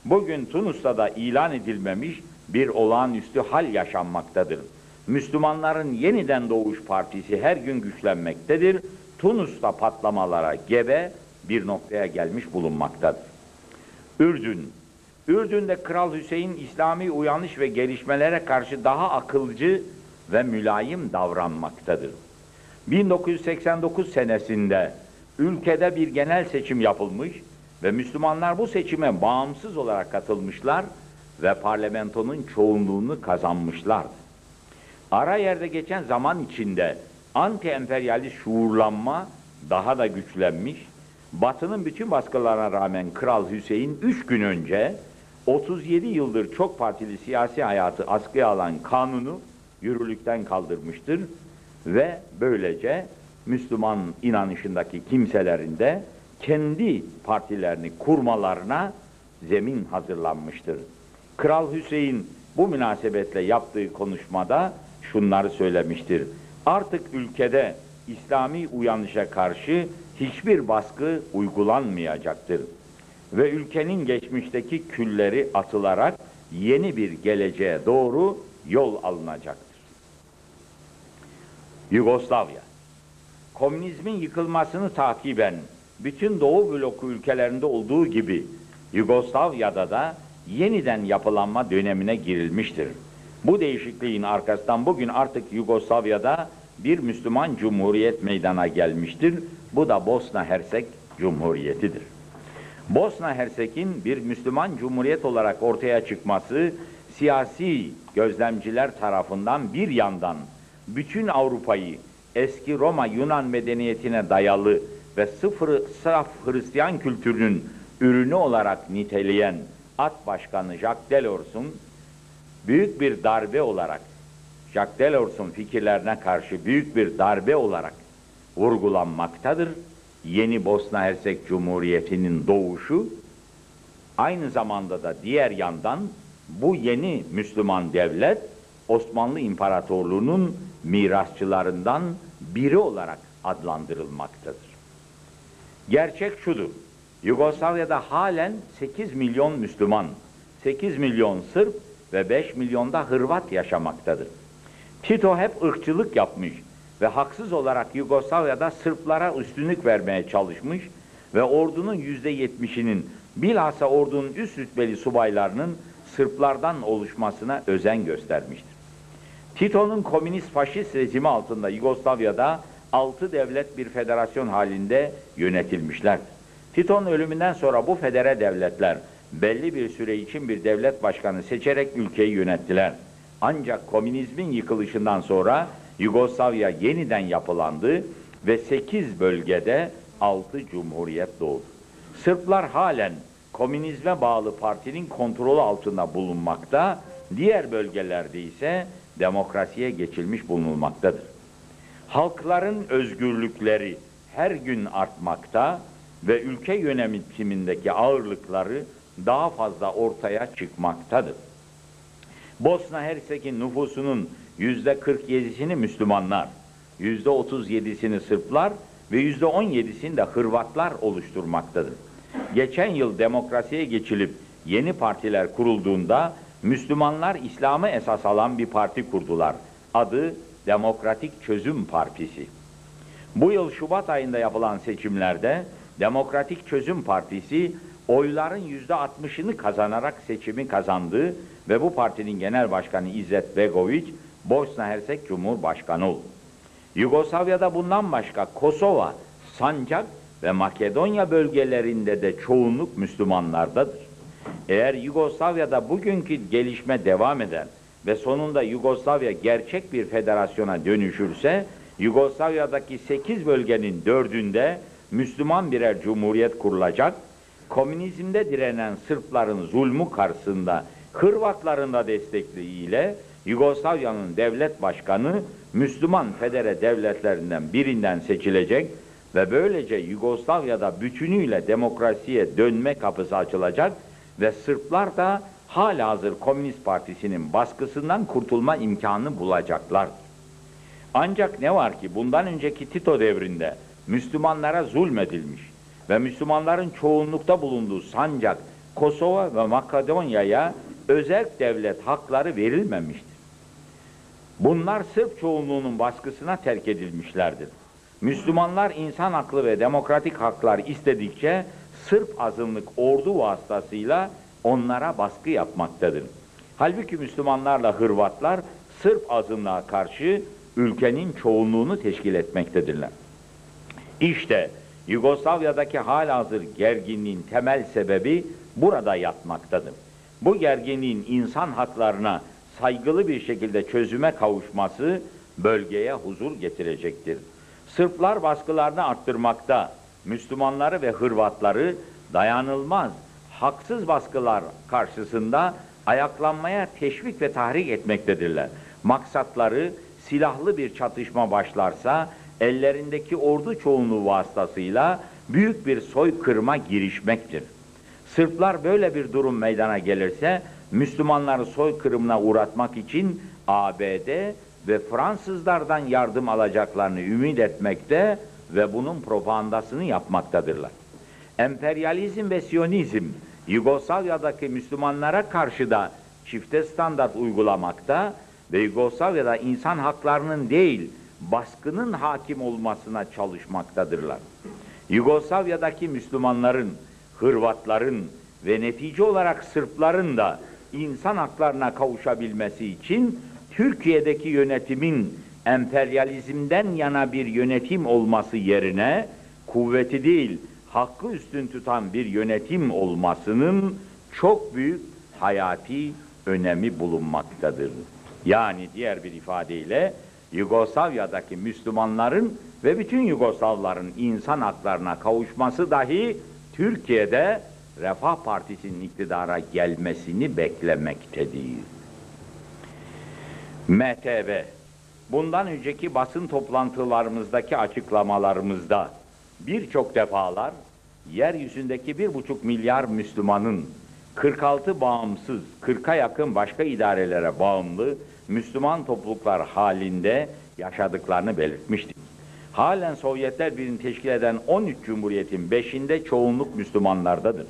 Bugün Tunus'ta da ilan edilmemiş bir olağanüstü hal yaşanmaktadır. Müslümanların yeniden doğuş partisi her gün güçlenmektedir. Tunus'ta patlamalara gebe bir noktaya gelmiş bulunmaktadır. Ürdün. Ürdün'de Kral Hüseyin İslami uyanış ve gelişmelere karşı daha akılcı ve mülayim davranmaktadır. 1989 senesinde ülkede bir genel seçim yapılmış ve Müslümanlar bu seçime bağımsız olarak katılmışlar ve parlamentonun çoğunluğunu kazanmışlardı. Ara yerde geçen zaman içinde anti-emperyalist şuurlanma daha da güçlenmiş. Batı'nın bütün baskılarına rağmen Kral Hüseyin 3 gün önce 37 yıldır çok partili siyasi hayatı askıya alan kanunu yürürlükten kaldırmıştır ve böylece Müslüman inanışındaki kimselerin de kendi partilerini kurmalarına zemin hazırlanmıştır. Kral Hüseyin bu münasebetle yaptığı konuşmada şunları söylemiştir. Artık ülkede İslami uyanışa karşı hiçbir baskı uygulanmayacaktır. Ve ülkenin geçmişteki külleri atılarak yeni bir geleceğe doğru yol alınacaktır. Yugoslavya Komünizmin yıkılmasını takiben bütün Doğu bloku ülkelerinde olduğu gibi Yugoslavya'da da yeniden yapılanma dönemine girilmiştir. Bu değişikliğin arkasından bugün artık Yugoslavya'da bir Müslüman cumhuriyet meydana gelmiştir. Bu da Bosna Hersek Cumhuriyeti'dir. Bosna Hersek'in bir Müslüman cumhuriyet olarak ortaya çıkması siyasi gözlemciler tarafından bir yandan bütün Avrupa'yı eski Roma Yunan medeniyetine dayalı ve sıfır saf Hristiyan kültürünün ürünü olarak niteleyen at başkanı Jacques Delors'un büyük bir darbe olarak Jacques Delors'un fikirlerine karşı büyük bir darbe olarak vurgulanmaktadır. Yeni Bosna Hersek Cumhuriyeti'nin doğuşu aynı zamanda da diğer yandan bu yeni Müslüman devlet Osmanlı İmparatorluğu'nun mirasçılarından biri olarak adlandırılmaktadır. Gerçek şudur. Yugoslavya'da halen 8 milyon Müslüman, 8 milyon Sırp ve 5 milyonda Hırvat yaşamaktadır. Tito hep ırkçılık yapmış ve haksız olarak Yugoslavya'da Sırplara üstünlük vermeye çalışmış ve ordunun yüzde yetmişinin bilhassa ordunun üst rütbeli subaylarının Sırplardan oluşmasına özen göstermiştir. Tito'nun komünist faşist rejimi altında Yugoslavya'da altı devlet bir federasyon halinde yönetilmişlerdir. Tito'nun ölümünden sonra bu federe devletler belli bir süre için bir devlet başkanı seçerek ülkeyi yönettiler. Ancak komünizmin yıkılışından sonra Yugoslavya yeniden yapılandı ve 8 bölgede 6 cumhuriyet doğdu. Sırplar halen komünizme bağlı partinin kontrolü altında bulunmakta, diğer bölgelerde ise demokrasiye geçilmiş bulunmaktadır. Halkların özgürlükleri her gün artmakta ve ülke yönetimindeki ağırlıkları daha fazla ortaya çıkmaktadır. Bosna Hersek'in nüfusunun yüzde 47'sini Müslümanlar, yüzde 37'sini Sırplar ve yüzde 17'sini de Hırvatlar oluşturmaktadır. Geçen yıl demokrasiye geçilip yeni partiler kurulduğunda Müslümanlar İslam'ı esas alan bir parti kurdular. Adı Demokratik Çözüm Partisi. Bu yıl Şubat ayında yapılan seçimlerde Demokratik Çözüm Partisi oyların yüzde 60'ını kazanarak seçimi kazandı ve bu partinin genel başkanı İzzet Begoviç Bosna Hersek Cumhurbaşkanı oldu. Yugoslavya'da bundan başka Kosova, Sancak ve Makedonya bölgelerinde de çoğunluk Müslümanlardadır. Eğer Yugoslavya'da bugünkü gelişme devam eder ve sonunda Yugoslavya gerçek bir federasyona dönüşürse, Yugoslavya'daki 8 bölgenin dördünde Müslüman birer cumhuriyet kurulacak, komünizmde direnen Sırpların zulmü karşısında Hırvatların da destekliğiyle Yugoslavya'nın devlet başkanı Müslüman federe devletlerinden birinden seçilecek ve böylece Yugoslavya'da bütünüyle demokrasiye dönme kapısı açılacak ve Sırplar da hala hazır Komünist Partisi'nin baskısından kurtulma imkanı bulacaklar. Ancak ne var ki bundan önceki Tito devrinde Müslümanlara zulmedilmiş ve Müslümanların çoğunlukta bulunduğu Sancak, Kosova ve Makedonya'ya özel devlet hakları verilmemiştir. Bunlar Sırp çoğunluğunun baskısına terk edilmişlerdir. Müslümanlar insan haklı ve demokratik haklar istedikçe Sırp azınlık ordu vasıtasıyla onlara baskı yapmaktadır. Halbuki Müslümanlarla Hırvatlar Sırp azınlığa karşı ülkenin çoğunluğunu teşkil etmektedirler. İşte Yugoslavya'daki halihazır gerginliğin temel sebebi burada yatmaktadır. Bu gerginliğin insan haklarına saygılı bir şekilde çözüme kavuşması bölgeye huzur getirecektir. Sırplar baskılarını arttırmakta, Müslümanları ve Hırvatları dayanılmaz, haksız baskılar karşısında ayaklanmaya teşvik ve tahrik etmektedirler. Maksatları silahlı bir çatışma başlarsa ellerindeki ordu çoğunluğu vasıtasıyla büyük bir soykırıma girişmektir. Sırplar böyle bir durum meydana gelirse Müslümanları soykırımına uğratmak için ABD ve Fransızlardan yardım alacaklarını ümit etmekte ve bunun propagandasını yapmaktadırlar. Emperyalizm ve Siyonizm Yugoslavya'daki Müslümanlara karşı da çifte standart uygulamakta ve Yugoslavya'da insan haklarının değil, baskının hakim olmasına çalışmaktadırlar. Yugoslavya'daki Müslümanların, Hırvatların ve netice olarak Sırpların da insan haklarına kavuşabilmesi için Türkiye'deki yönetimin emperyalizmden yana bir yönetim olması yerine kuvveti değil, hakkı üstün tutan bir yönetim olmasının çok büyük hayati önemi bulunmaktadır. Yani diğer bir ifadeyle Yugoslavya'daki Müslümanların ve bütün Yugoslavların insan haklarına kavuşması dahi Türkiye'de Refah Partisi'nin iktidara gelmesini beklemektedir. MTB bundan önceki basın toplantılarımızdaki açıklamalarımızda birçok defalar yeryüzündeki bir buçuk milyar Müslümanın 46 bağımsız, 40'a yakın başka idarelere bağımlı Müslüman topluluklar halinde yaşadıklarını belirtmiştik. Halen Sovyetler Birliği'ni teşkil eden 13 Cumhuriyet'in 5'inde çoğunluk Müslümanlardadır.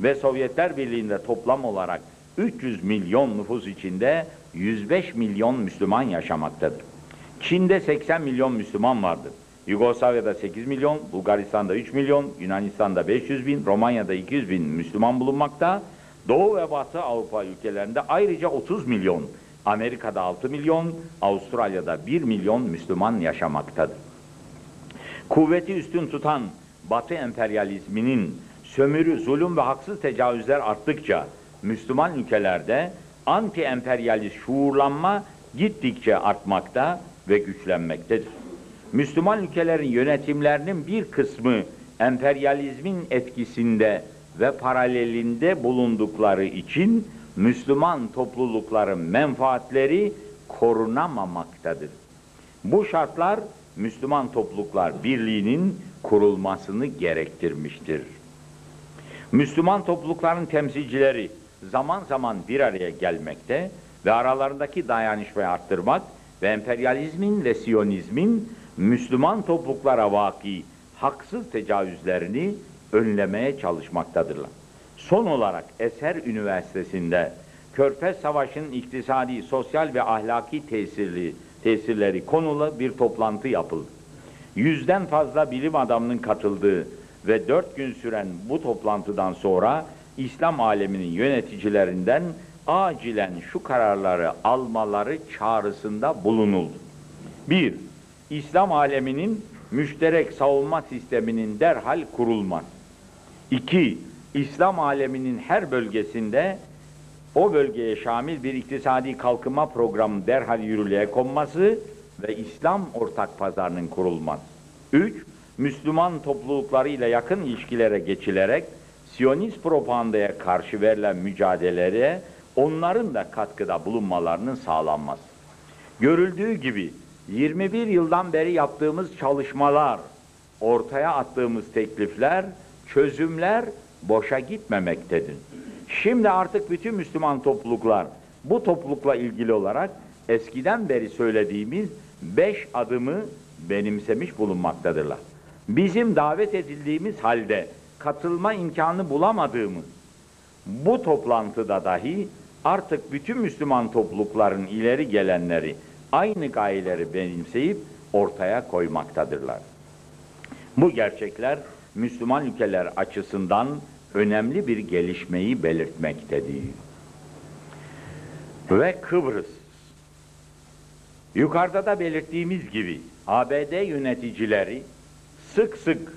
Ve Sovyetler Birliği'nde toplam olarak 300 milyon nüfus içinde 105 milyon Müslüman yaşamaktadır. Çin'de 80 milyon Müslüman vardır. Yugoslavya'da 8 milyon, Bulgaristan'da 3 milyon, Yunanistan'da 500 bin, Romanya'da 200 bin Müslüman bulunmakta. Doğu ve Batı Avrupa ülkelerinde ayrıca 30 milyon, Amerika'da 6 milyon, Avustralya'da 1 milyon Müslüman yaşamaktadır. Kuvveti üstün tutan Batı emperyalizminin sömürü, zulüm ve haksız tecavüzler arttıkça Müslüman ülkelerde anti-emperyalist şuurlanma gittikçe artmakta ve güçlenmektedir. Müslüman ülkelerin yönetimlerinin bir kısmı emperyalizmin etkisinde ve paralelinde bulundukları için Müslüman toplulukların menfaatleri korunamamaktadır. Bu şartlar Müslüman Topluluklar Birliği'nin kurulmasını gerektirmiştir. Müslüman toplulukların temsilcileri zaman zaman bir araya gelmekte ve aralarındaki dayanışmayı arttırmak ve emperyalizmin ve siyonizmin Müslüman topluluklara vaki haksız tecavüzlerini önlemeye çalışmaktadırlar. Son olarak Eser Üniversitesi'nde Körfez Savaşı'nın iktisadi, sosyal ve ahlaki tesirli, tesirleri konulu bir toplantı yapıldı. Yüzden fazla bilim adamının katıldığı ve dört gün süren bu toplantıdan sonra İslam aleminin yöneticilerinden acilen şu kararları almaları çağrısında bulunuldu. Bir, İslam aleminin müşterek savunma sisteminin derhal kurulması. İki, İslam aleminin her bölgesinde o bölgeye şamil bir iktisadi kalkınma programı derhal yürürlüğe konması ve İslam ortak pazarının kurulması. Üç, Müslüman topluluklarıyla yakın ilişkilere geçilerek Siyonist propagandaya karşı verilen mücadelelere onların da katkıda bulunmalarının sağlanması. Görüldüğü gibi 21 yıldan beri yaptığımız çalışmalar, ortaya attığımız teklifler, çözümler boşa gitmemektedir. Şimdi artık bütün Müslüman topluluklar bu toplulukla ilgili olarak eskiden beri söylediğimiz beş adımı benimsemiş bulunmaktadırlar. Bizim davet edildiğimiz halde katılma imkanı bulamadığımız bu toplantıda dahi artık bütün Müslüman toplulukların ileri gelenleri aynı gayeleri benimseyip ortaya koymaktadırlar. Bu gerçekler Müslüman ülkeler açısından önemli bir gelişmeyi belirtmektedir. Ve Kıbrıs Yukarıda da belirttiğimiz gibi ABD yöneticileri sık sık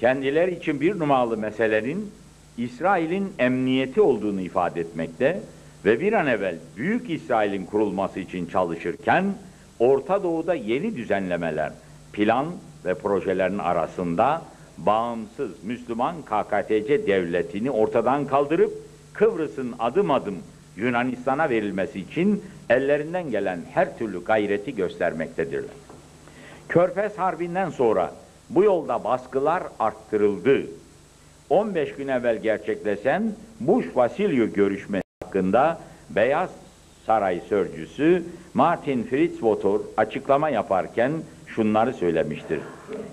kendileri için bir numaralı meselenin İsrail'in emniyeti olduğunu ifade etmekte ve bir an evvel Büyük İsrail'in kurulması için çalışırken Orta Doğu'da yeni düzenlemeler, plan ve projelerin arasında bağımsız Müslüman KKTC devletini ortadan kaldırıp Kıbrıs'ın adım adım Yunanistan'a verilmesi için ellerinden gelen her türlü gayreti göstermektedirler. Körfez Harbi'nden sonra bu yolda baskılar arttırıldı. 15 gün evvel gerçekleşen Bush-Vasilyu görüşmesi hakkında Beyaz Saray Sörcüsü Martin Fritzwater açıklama yaparken şunları söylemiştir.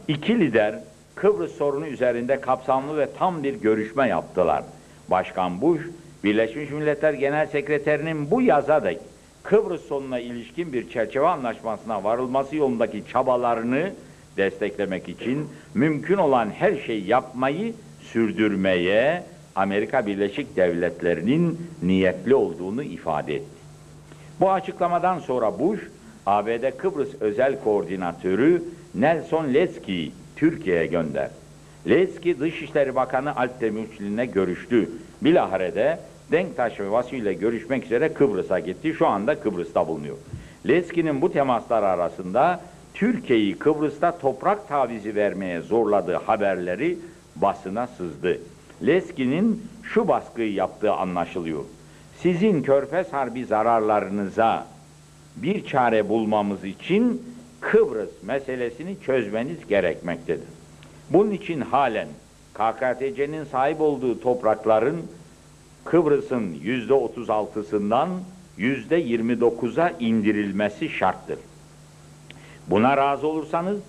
İki lider Kıbrıs sorunu üzerinde kapsamlı ve tam bir görüşme yaptılar. Başkan Bush, Birleşmiş Milletler Genel Sekreterinin bu yaza dek Kıbrıs sonuna ilişkin bir çerçeve anlaşmasına varılması yolundaki çabalarını desteklemek için mümkün olan her şeyi yapmayı sürdürmeye Amerika Birleşik Devletleri'nin niyetli olduğunu ifade etti. Bu açıklamadan sonra Bush, ABD Kıbrıs Özel Koordinatörü Nelson Leski'yi Türkiye'ye gönder. Leski Dışişleri Bakanı Alp Demirçli'ne görüştü. Bilahare'de Denktaş ve Vasil ile görüşmek üzere Kıbrıs'a gitti. Şu anda Kıbrıs'ta bulunuyor. Leski'nin bu temaslar arasında Türkiye'yi Kıbrıs'ta toprak tavizi vermeye zorladığı haberleri basına sızdı. Leski'nin şu baskıyı yaptığı anlaşılıyor. Sizin Körfez Harbi zararlarınıza bir çare bulmamız için Kıbrıs meselesini çözmeniz gerekmektedir. Bunun için halen KKTC'nin sahip olduğu toprakların Kıbrıs'ın yüzde otuz altısından yüzde yirmi dokuza indirilmesi şarttır. Buna razı olursanız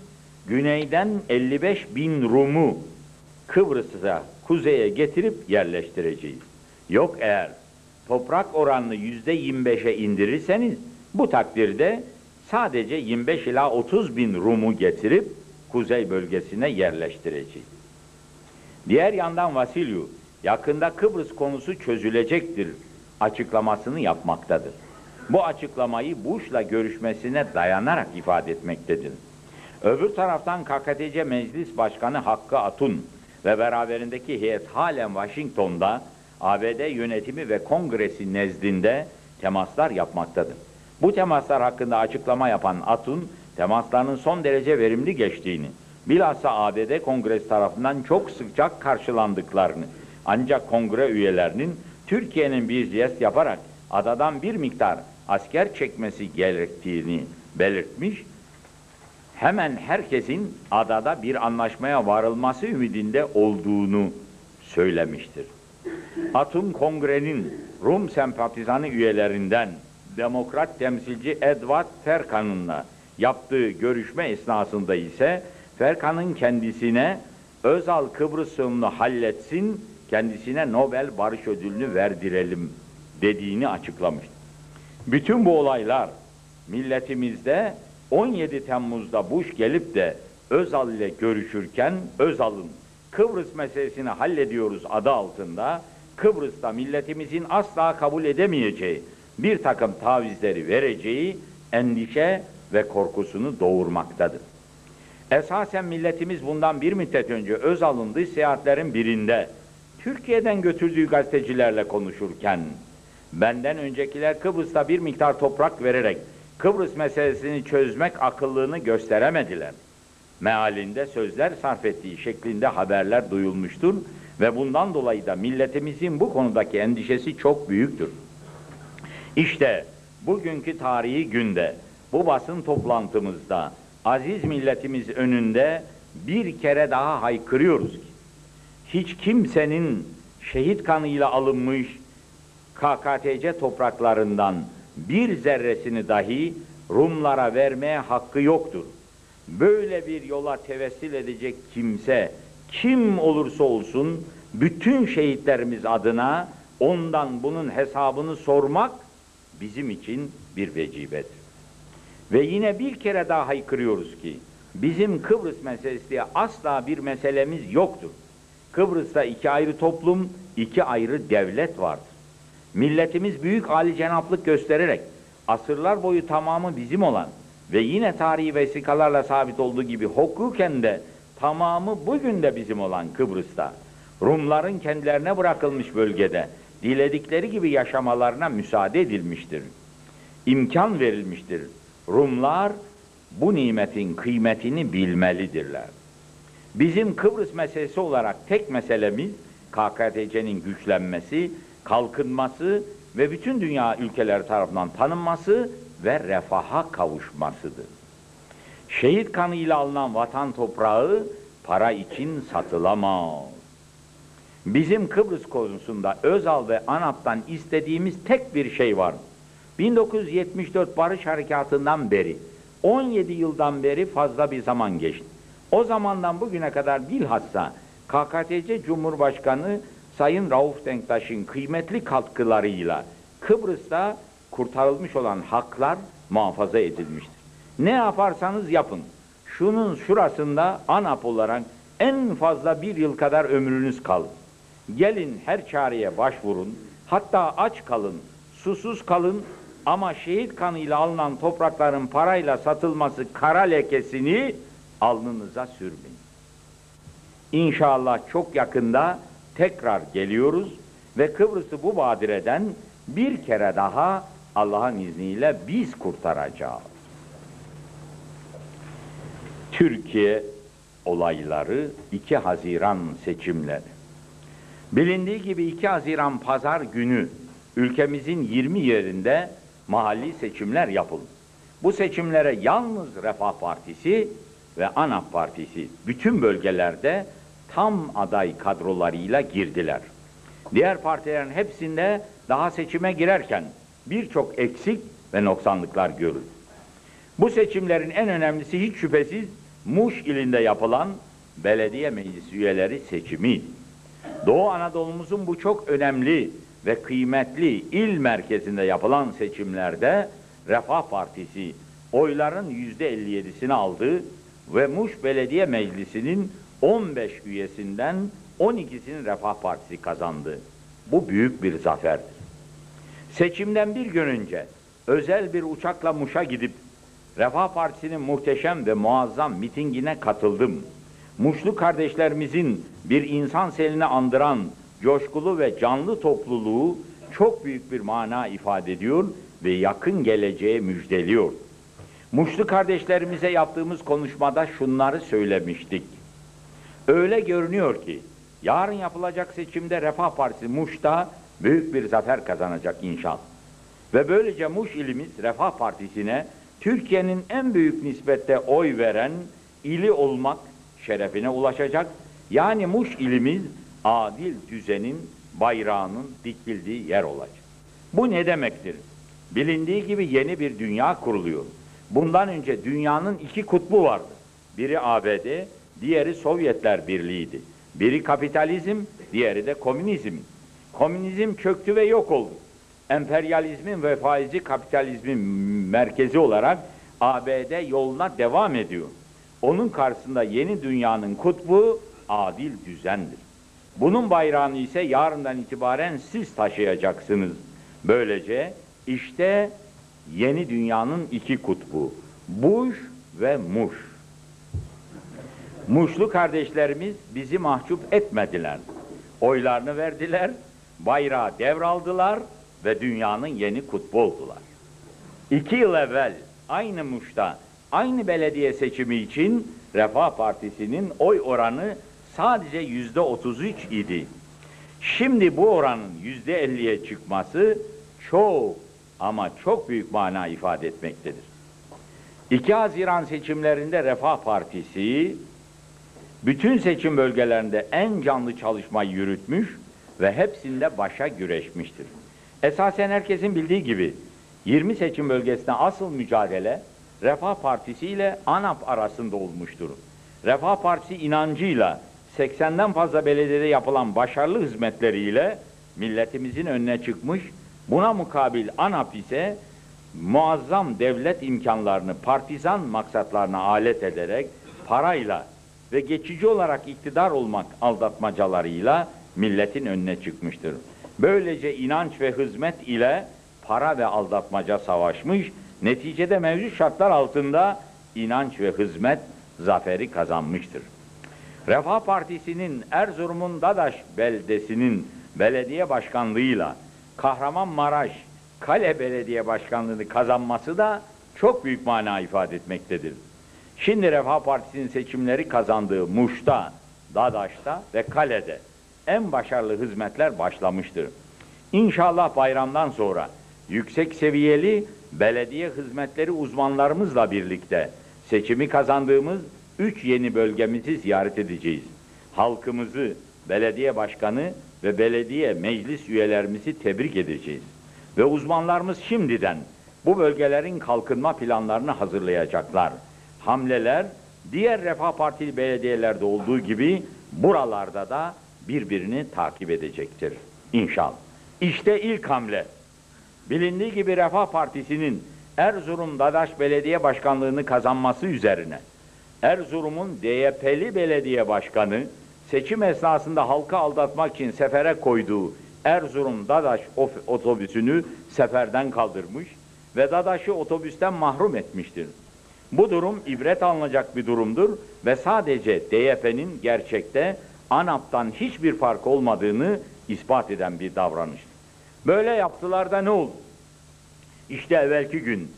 güneyden 55 bin Rum'u Kıbrıs'a, kuzeye getirip yerleştireceğiz. Yok eğer toprak oranını yüzde 25'e indirirseniz bu takdirde sadece 25 ila 30 bin Rum'u getirip kuzey bölgesine yerleştireceğiz. Diğer yandan Vasilyu yakında Kıbrıs konusu çözülecektir açıklamasını yapmaktadır. Bu açıklamayı Bush'la görüşmesine dayanarak ifade etmektedir. Öbür taraftan KKTC Meclis Başkanı Hakkı Atun ve beraberindeki heyet halen Washington'da ABD yönetimi ve kongresi nezdinde temaslar yapmaktadır. Bu temaslar hakkında açıklama yapan Atun, temaslarının son derece verimli geçtiğini, bilhassa ABD Kongresi tarafından çok sıcak karşılandıklarını, ancak kongre üyelerinin Türkiye'nin bir jest yaparak adadan bir miktar asker çekmesi gerektiğini belirtmiş, hemen herkesin adada bir anlaşmaya varılması ümidinde olduğunu söylemiştir. Atom Kongre'nin Rum sempatizanı üyelerinden demokrat temsilci Edward Ferkan'ınla yaptığı görüşme esnasında ise Ferkan'ın kendisine Özal Kıbrıs halletsin, kendisine Nobel Barış Ödülünü verdirelim dediğini açıklamıştı. Bütün bu olaylar milletimizde 17 Temmuz'da Bush gelip de Özal ile görüşürken Özal'ın Kıbrıs meselesini hallediyoruz adı altında Kıbrıs'ta milletimizin asla kabul edemeyeceği bir takım tavizleri vereceği endişe ve korkusunu doğurmaktadır. Esasen milletimiz bundan bir müddet önce Özal'ın dış seyahatlerin birinde Türkiye'den götürdüğü gazetecilerle konuşurken benden öncekiler Kıbrıs'ta bir miktar toprak vererek Kıbrıs meselesini çözmek akıllığını gösteremediler. Mealinde sözler sarf ettiği şeklinde haberler duyulmuştur ve bundan dolayı da milletimizin bu konudaki endişesi çok büyüktür. İşte bugünkü tarihi günde bu basın toplantımızda aziz milletimiz önünde bir kere daha haykırıyoruz ki hiç kimsenin şehit kanıyla alınmış KKTC topraklarından bir zerresini dahi Rumlara vermeye hakkı yoktur. Böyle bir yola tevessül edecek kimse kim olursa olsun bütün şehitlerimiz adına ondan bunun hesabını sormak bizim için bir vecibedir. Ve yine bir kere daha haykırıyoruz ki bizim Kıbrıs meselesi asla bir meselemiz yoktur. Kıbrıs'ta iki ayrı toplum, iki ayrı devlet vardır. Milletimiz büyük âli cenaplık göstererek asırlar boyu tamamı bizim olan ve yine tarihi vesikalarla sabit olduğu gibi hukuken de tamamı bugün de bizim olan Kıbrıs'ta. Rumların kendilerine bırakılmış bölgede diledikleri gibi yaşamalarına müsaade edilmiştir. İmkan verilmiştir. Rumlar bu nimetin kıymetini bilmelidirler. Bizim Kıbrıs meselesi olarak tek meselemiz KKTC'nin güçlenmesi, kalkınması ve bütün dünya ülkeleri tarafından tanınması ve refaha kavuşmasıdır. Şehit kanıyla alınan vatan toprağı para için satılamaz. Bizim Kıbrıs konusunda Özal ve ANAP'tan istediğimiz tek bir şey var. 1974 Barış Harekatı'ndan beri, 17 yıldan beri fazla bir zaman geçti. O zamandan bugüne kadar bilhassa KKTC Cumhurbaşkanı Sayın Rauf Denktaş'ın kıymetli katkılarıyla Kıbrıs'ta kurtarılmış olan haklar muhafaza edilmiştir. Ne yaparsanız yapın. Şunun şurasında ANAP olarak en fazla bir yıl kadar ömrünüz kalır. Gelin her çareye başvurun. Hatta aç kalın, susuz kalın ama şehit kanıyla alınan toprakların parayla satılması kara lekesini alnınıza sürmeyin. İnşallah çok yakında tekrar geliyoruz ve Kıbrıs'ı bu badireden bir kere daha Allah'ın izniyle biz kurtaracağız. Türkiye olayları 2 Haziran seçimleri. Bilindiği gibi 2 Haziran pazar günü ülkemizin 20 yerinde mahalli seçimler yapıldı. Bu seçimlere yalnız Refah Partisi ve ANAP Partisi bütün bölgelerde tam aday kadrolarıyla girdiler. Diğer partilerin hepsinde daha seçime girerken birçok eksik ve noksanlıklar görüldü. Bu seçimlerin en önemlisi hiç şüphesiz Muş ilinde yapılan belediye meclis üyeleri seçimiydi. Doğu Anadolu'muzun bu çok önemli ve kıymetli il merkezinde yapılan seçimlerde Refah Partisi oyların yüzde 57'sini aldı ve Muş Belediye Meclisi'nin 15 üyesinden 12'sini Refah Partisi kazandı. Bu büyük bir zaferdir. Seçimden bir gün önce özel bir uçakla Muş'a gidip Refah Partisi'nin muhteşem ve muazzam mitingine katıldım. Muşlu kardeşlerimizin bir insan selini andıran coşkulu ve canlı topluluğu çok büyük bir mana ifade ediyor ve yakın geleceğe müjdeliyor. Muşlu kardeşlerimize yaptığımız konuşmada şunları söylemiştik. Öyle görünüyor ki yarın yapılacak seçimde Refah Partisi Muş'ta büyük bir zafer kazanacak inşallah. Ve böylece Muş ilimiz Refah Partisi'ne Türkiye'nin en büyük nispette oy veren ili olmak şerefine ulaşacak. Yani Muş ilimiz adil düzenin bayrağının dikildiği yer olacak. Bu ne demektir? Bilindiği gibi yeni bir dünya kuruluyor. Bundan önce dünyanın iki kutbu vardı. Biri ABD, diğeri Sovyetler Birliği'ydi. Biri kapitalizm, diğeri de komünizm. Komünizm çöktü ve yok oldu. Emperyalizmin ve faizci kapitalizmin merkezi olarak ABD yoluna devam ediyor. Onun karşısında yeni dünyanın kutbu adil düzendir. Bunun bayrağını ise yarından itibaren siz taşıyacaksınız. Böylece işte yeni dünyanın iki kutbu. Buş ve Muş. Muşlu kardeşlerimiz bizi mahcup etmediler. Oylarını verdiler, bayrağı devraldılar ve dünyanın yeni kutbu oldular. İki yıl evvel aynı Muş'ta aynı belediye seçimi için Refah Partisi'nin oy oranı sadece yüzde 33 idi. Şimdi bu oranın yüzde 50'ye çıkması çok ama çok büyük mana ifade etmektedir. 2 Haziran seçimlerinde Refah Partisi bütün seçim bölgelerinde en canlı çalışmayı yürütmüş ve hepsinde başa güreşmiştir. Esasen herkesin bildiği gibi 20 seçim bölgesinde asıl mücadele Refah Partisi ile ANAP arasında olmuştur. Refah Partisi inancıyla 80'den fazla belediyede yapılan başarılı hizmetleriyle milletimizin önüne çıkmış. Buna mukabil ANAP ise muazzam devlet imkanlarını partizan maksatlarına alet ederek parayla ve geçici olarak iktidar olmak aldatmacalarıyla milletin önüne çıkmıştır. Böylece inanç ve hizmet ile para ve aldatmaca savaşmış, Neticede mevcut şartlar altında inanç ve hizmet zaferi kazanmıştır. Refah Partisi'nin Erzurum'un Dadaş beldesinin belediye başkanlığıyla Kahramanmaraş Kale Belediye Başkanlığı'nı kazanması da çok büyük mana ifade etmektedir. Şimdi Refah Partisi'nin seçimleri kazandığı Muş'ta, Dadaş'ta ve Kale'de en başarılı hizmetler başlamıştır. İnşallah bayramdan sonra yüksek seviyeli belediye hizmetleri uzmanlarımızla birlikte seçimi kazandığımız üç yeni bölgemizi ziyaret edeceğiz. Halkımızı, belediye başkanı ve belediye meclis üyelerimizi tebrik edeceğiz. Ve uzmanlarımız şimdiden bu bölgelerin kalkınma planlarını hazırlayacaklar. Hamleler diğer Refah Partili belediyelerde olduğu gibi buralarda da birbirini takip edecektir. İnşallah. İşte ilk hamle. Bilindiği gibi Refah Partisi'nin Erzurum Dadaş Belediye Başkanlığı'nı kazanması üzerine Erzurum'un DYP'li belediye başkanı seçim esnasında halkı aldatmak için sefere koyduğu Erzurum Dadaş otobüsünü seferden kaldırmış ve Dadaş'ı otobüsten mahrum etmiştir. Bu durum ibret alınacak bir durumdur ve sadece DYP'nin gerçekte ANAP'tan hiçbir fark olmadığını ispat eden bir davranıştır. Böyle yaptılar da ne oldu? İşte evvelki gün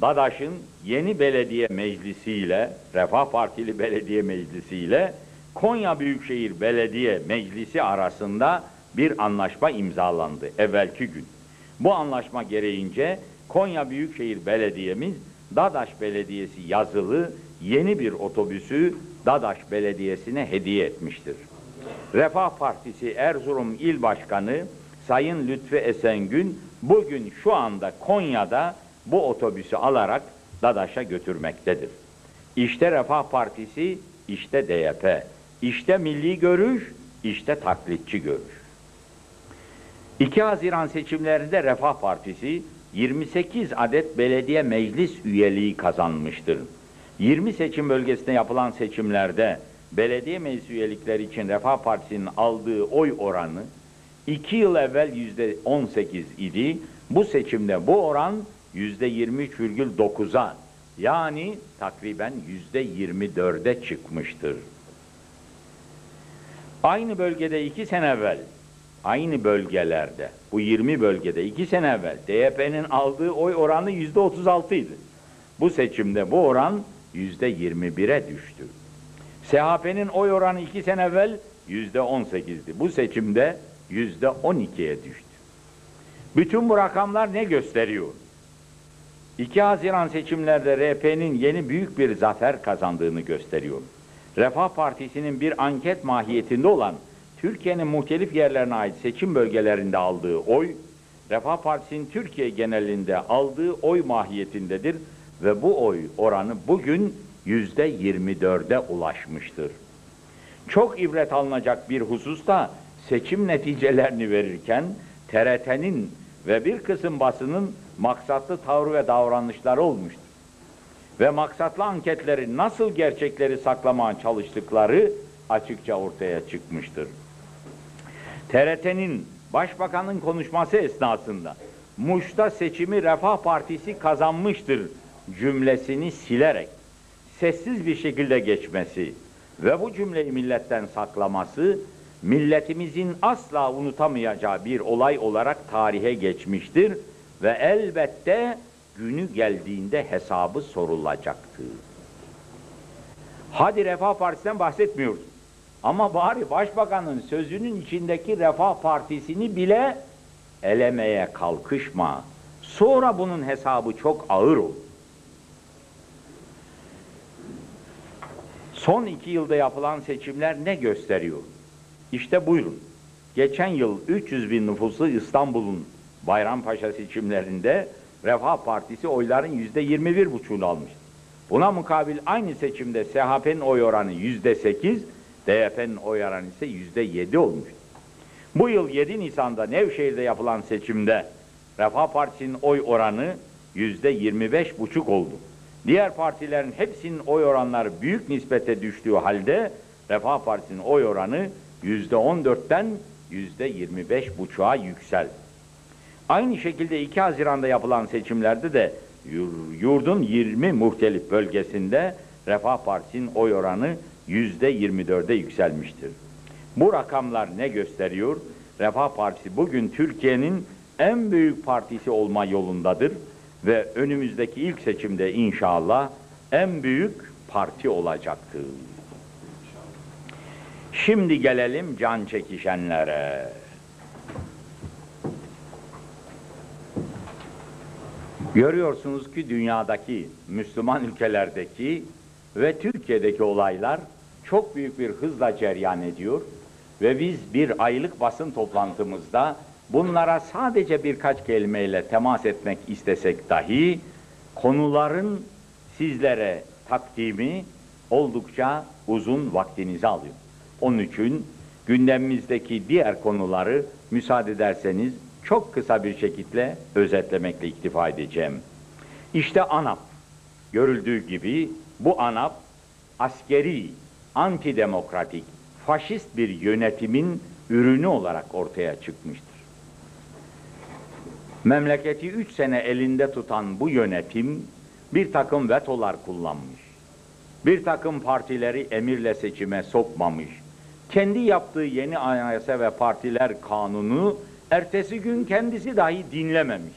Dadaş'ın yeni belediye meclisiyle, Refah Partili belediye meclisiyle Konya Büyükşehir Belediye Meclisi arasında bir anlaşma imzalandı evvelki gün. Bu anlaşma gereğince Konya Büyükşehir Belediye'miz Dadaş Belediyesi yazılı yeni bir otobüsü Dadaş Belediyesi'ne hediye etmiştir. Refah Partisi Erzurum İl Başkanı Sayın Lütfi Esengün bugün şu anda Konya'da bu otobüsü alarak Dadaş'a götürmektedir. İşte Refah Partisi, işte DYP, işte milli görüş, işte taklitçi görüş. 2 Haziran seçimlerinde Refah Partisi 28 adet belediye meclis üyeliği kazanmıştır. 20 seçim bölgesinde yapılan seçimlerde belediye meclis üyelikleri için Refah Partisi'nin aldığı oy oranı 2 yıl evvel yüzde 18 idi. Bu seçimde bu oran yüzde 23,9'a yani takriben yüzde 24'e çıkmıştır. Aynı bölgede iki sene evvel, aynı bölgelerde, bu 20 bölgede iki sene evvel DYP'nin aldığı oy oranı yüzde 36 idi. Bu seçimde bu oran yüzde 21'e düştü. SHP'nin oy oranı iki sene evvel yüzde 18'di. Bu seçimde yüzde 12'ye düştü. Bütün bu rakamlar ne gösteriyor? 2 Haziran seçimlerde RP'nin yeni büyük bir zafer kazandığını gösteriyor. Refah Partisi'nin bir anket mahiyetinde olan Türkiye'nin muhtelif yerlerine ait seçim bölgelerinde aldığı oy, Refah Partisi'nin Türkiye genelinde aldığı oy mahiyetindedir ve bu oy oranı bugün yüzde 24'e ulaşmıştır. Çok ibret alınacak bir hususta seçim neticelerini verirken TRT'nin ve bir kısım basının maksatlı tavrı ve davranışları olmuştur. Ve maksatlı anketleri nasıl gerçekleri saklamaya çalıştıkları açıkça ortaya çıkmıştır. TRT'nin Başbakanın konuşması esnasında Muş'ta seçimi Refah Partisi kazanmıştır cümlesini silerek sessiz bir şekilde geçmesi ve bu cümleyi milletten saklaması milletimizin asla unutamayacağı bir olay olarak tarihe geçmiştir ve elbette günü geldiğinde hesabı sorulacaktır. Hadi Refah Partisi'nden bahsetmiyoruz. Ama bari başbakanın sözünün içindeki Refah Partisi'ni bile elemeye kalkışma. Sonra bunun hesabı çok ağır olur. Son iki yılda yapılan seçimler ne gösteriyor? İşte buyurun. Geçen yıl 300 bin nüfuslu İstanbul'un Bayrampaşa seçimlerinde Refah Partisi oyların yüzde 21 buçuğunu almış. Buna mukabil aynı seçimde SHP'nin oy oranı yüzde 8, DYP'nin oy oranı ise yüzde 7 olmuş. Bu yıl 7 Nisan'da Nevşehir'de yapılan seçimde Refah Partisi'nin oy oranı yüzde 25 buçuk oldu. Diğer partilerin hepsinin oy oranları büyük nispete düştüğü halde Refah Partisi'nin oy oranı yüzde 14'ten yüzde 25 buçuğa yükseldi. Aynı şekilde 2 Haziran'da yapılan seçimlerde de Yur- Yurdun 20 muhtelif bölgesinde Refah Partisi'nin oy oranı yüzde 24'e yükselmiştir. Bu rakamlar ne gösteriyor? Refah Partisi bugün Türkiye'nin en büyük partisi olma yolundadır ve önümüzdeki ilk seçimde inşallah en büyük parti olacaktır. Şimdi gelelim can çekişenlere. Görüyorsunuz ki dünyadaki, Müslüman ülkelerdeki ve Türkiye'deki olaylar çok büyük bir hızla cereyan ediyor. Ve biz bir aylık basın toplantımızda bunlara sadece birkaç kelimeyle temas etmek istesek dahi konuların sizlere takdimi oldukça uzun vaktinizi alıyor. Onun için gündemimizdeki diğer konuları müsaade ederseniz çok kısa bir şekilde özetlemekle iktifa edeceğim. İşte ANAP. Görüldüğü gibi bu ANAP askeri, antidemokratik, faşist bir yönetimin ürünü olarak ortaya çıkmıştır. Memleketi üç sene elinde tutan bu yönetim bir takım vetolar kullanmış. Bir takım partileri emirle seçime sokmamış. Kendi yaptığı yeni anayasa ve partiler kanunu ertesi gün kendisi dahi dinlememiş.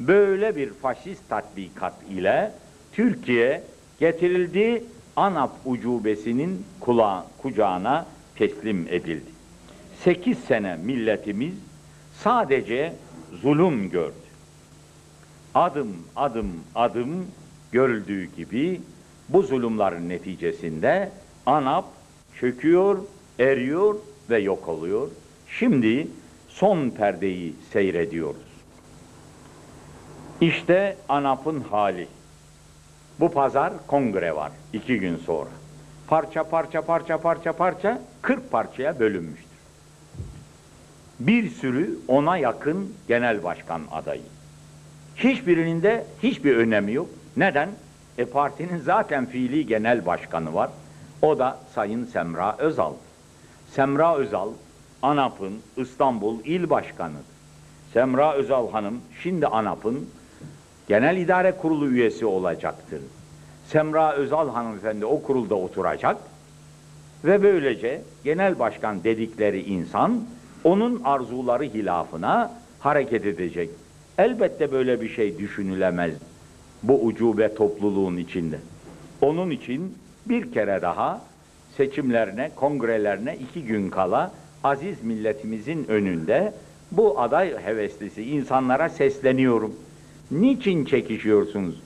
Böyle bir faşist tatbikat ile Türkiye getirildi ANAP ucubesinin kula, kucağına teslim edildi. Sekiz sene milletimiz sadece zulüm gördü. Adım adım adım görüldüğü gibi bu zulümlerin neticesinde ANAP çöküyor, eriyor ve yok oluyor. Şimdi son perdeyi seyrediyoruz. İşte ANAP'ın hali. Bu pazar kongre var iki gün sonra. Parça parça parça parça parça 40 parçaya bölünmüştür. Bir sürü ona yakın genel başkan adayı. Hiçbirinin de hiçbir önemi yok. Neden? E partinin zaten fiili genel başkanı var. O da Sayın Semra Özal. Semra Özal, ANAP'ın İstanbul İl Başkanı'dır. Semra Özal Hanım şimdi ANAP'ın Genel İdare Kurulu üyesi olacaktır. Semra Özal hanımefendi o kurulda oturacak ve böylece genel başkan dedikleri insan onun arzuları hilafına hareket edecek. Elbette böyle bir şey düşünülemez bu ucube topluluğun içinde. Onun için bir kere daha seçimlerine, kongrelerine iki gün kala aziz milletimizin önünde bu aday heveslisi insanlara sesleniyorum. Niçin çekişiyorsunuz?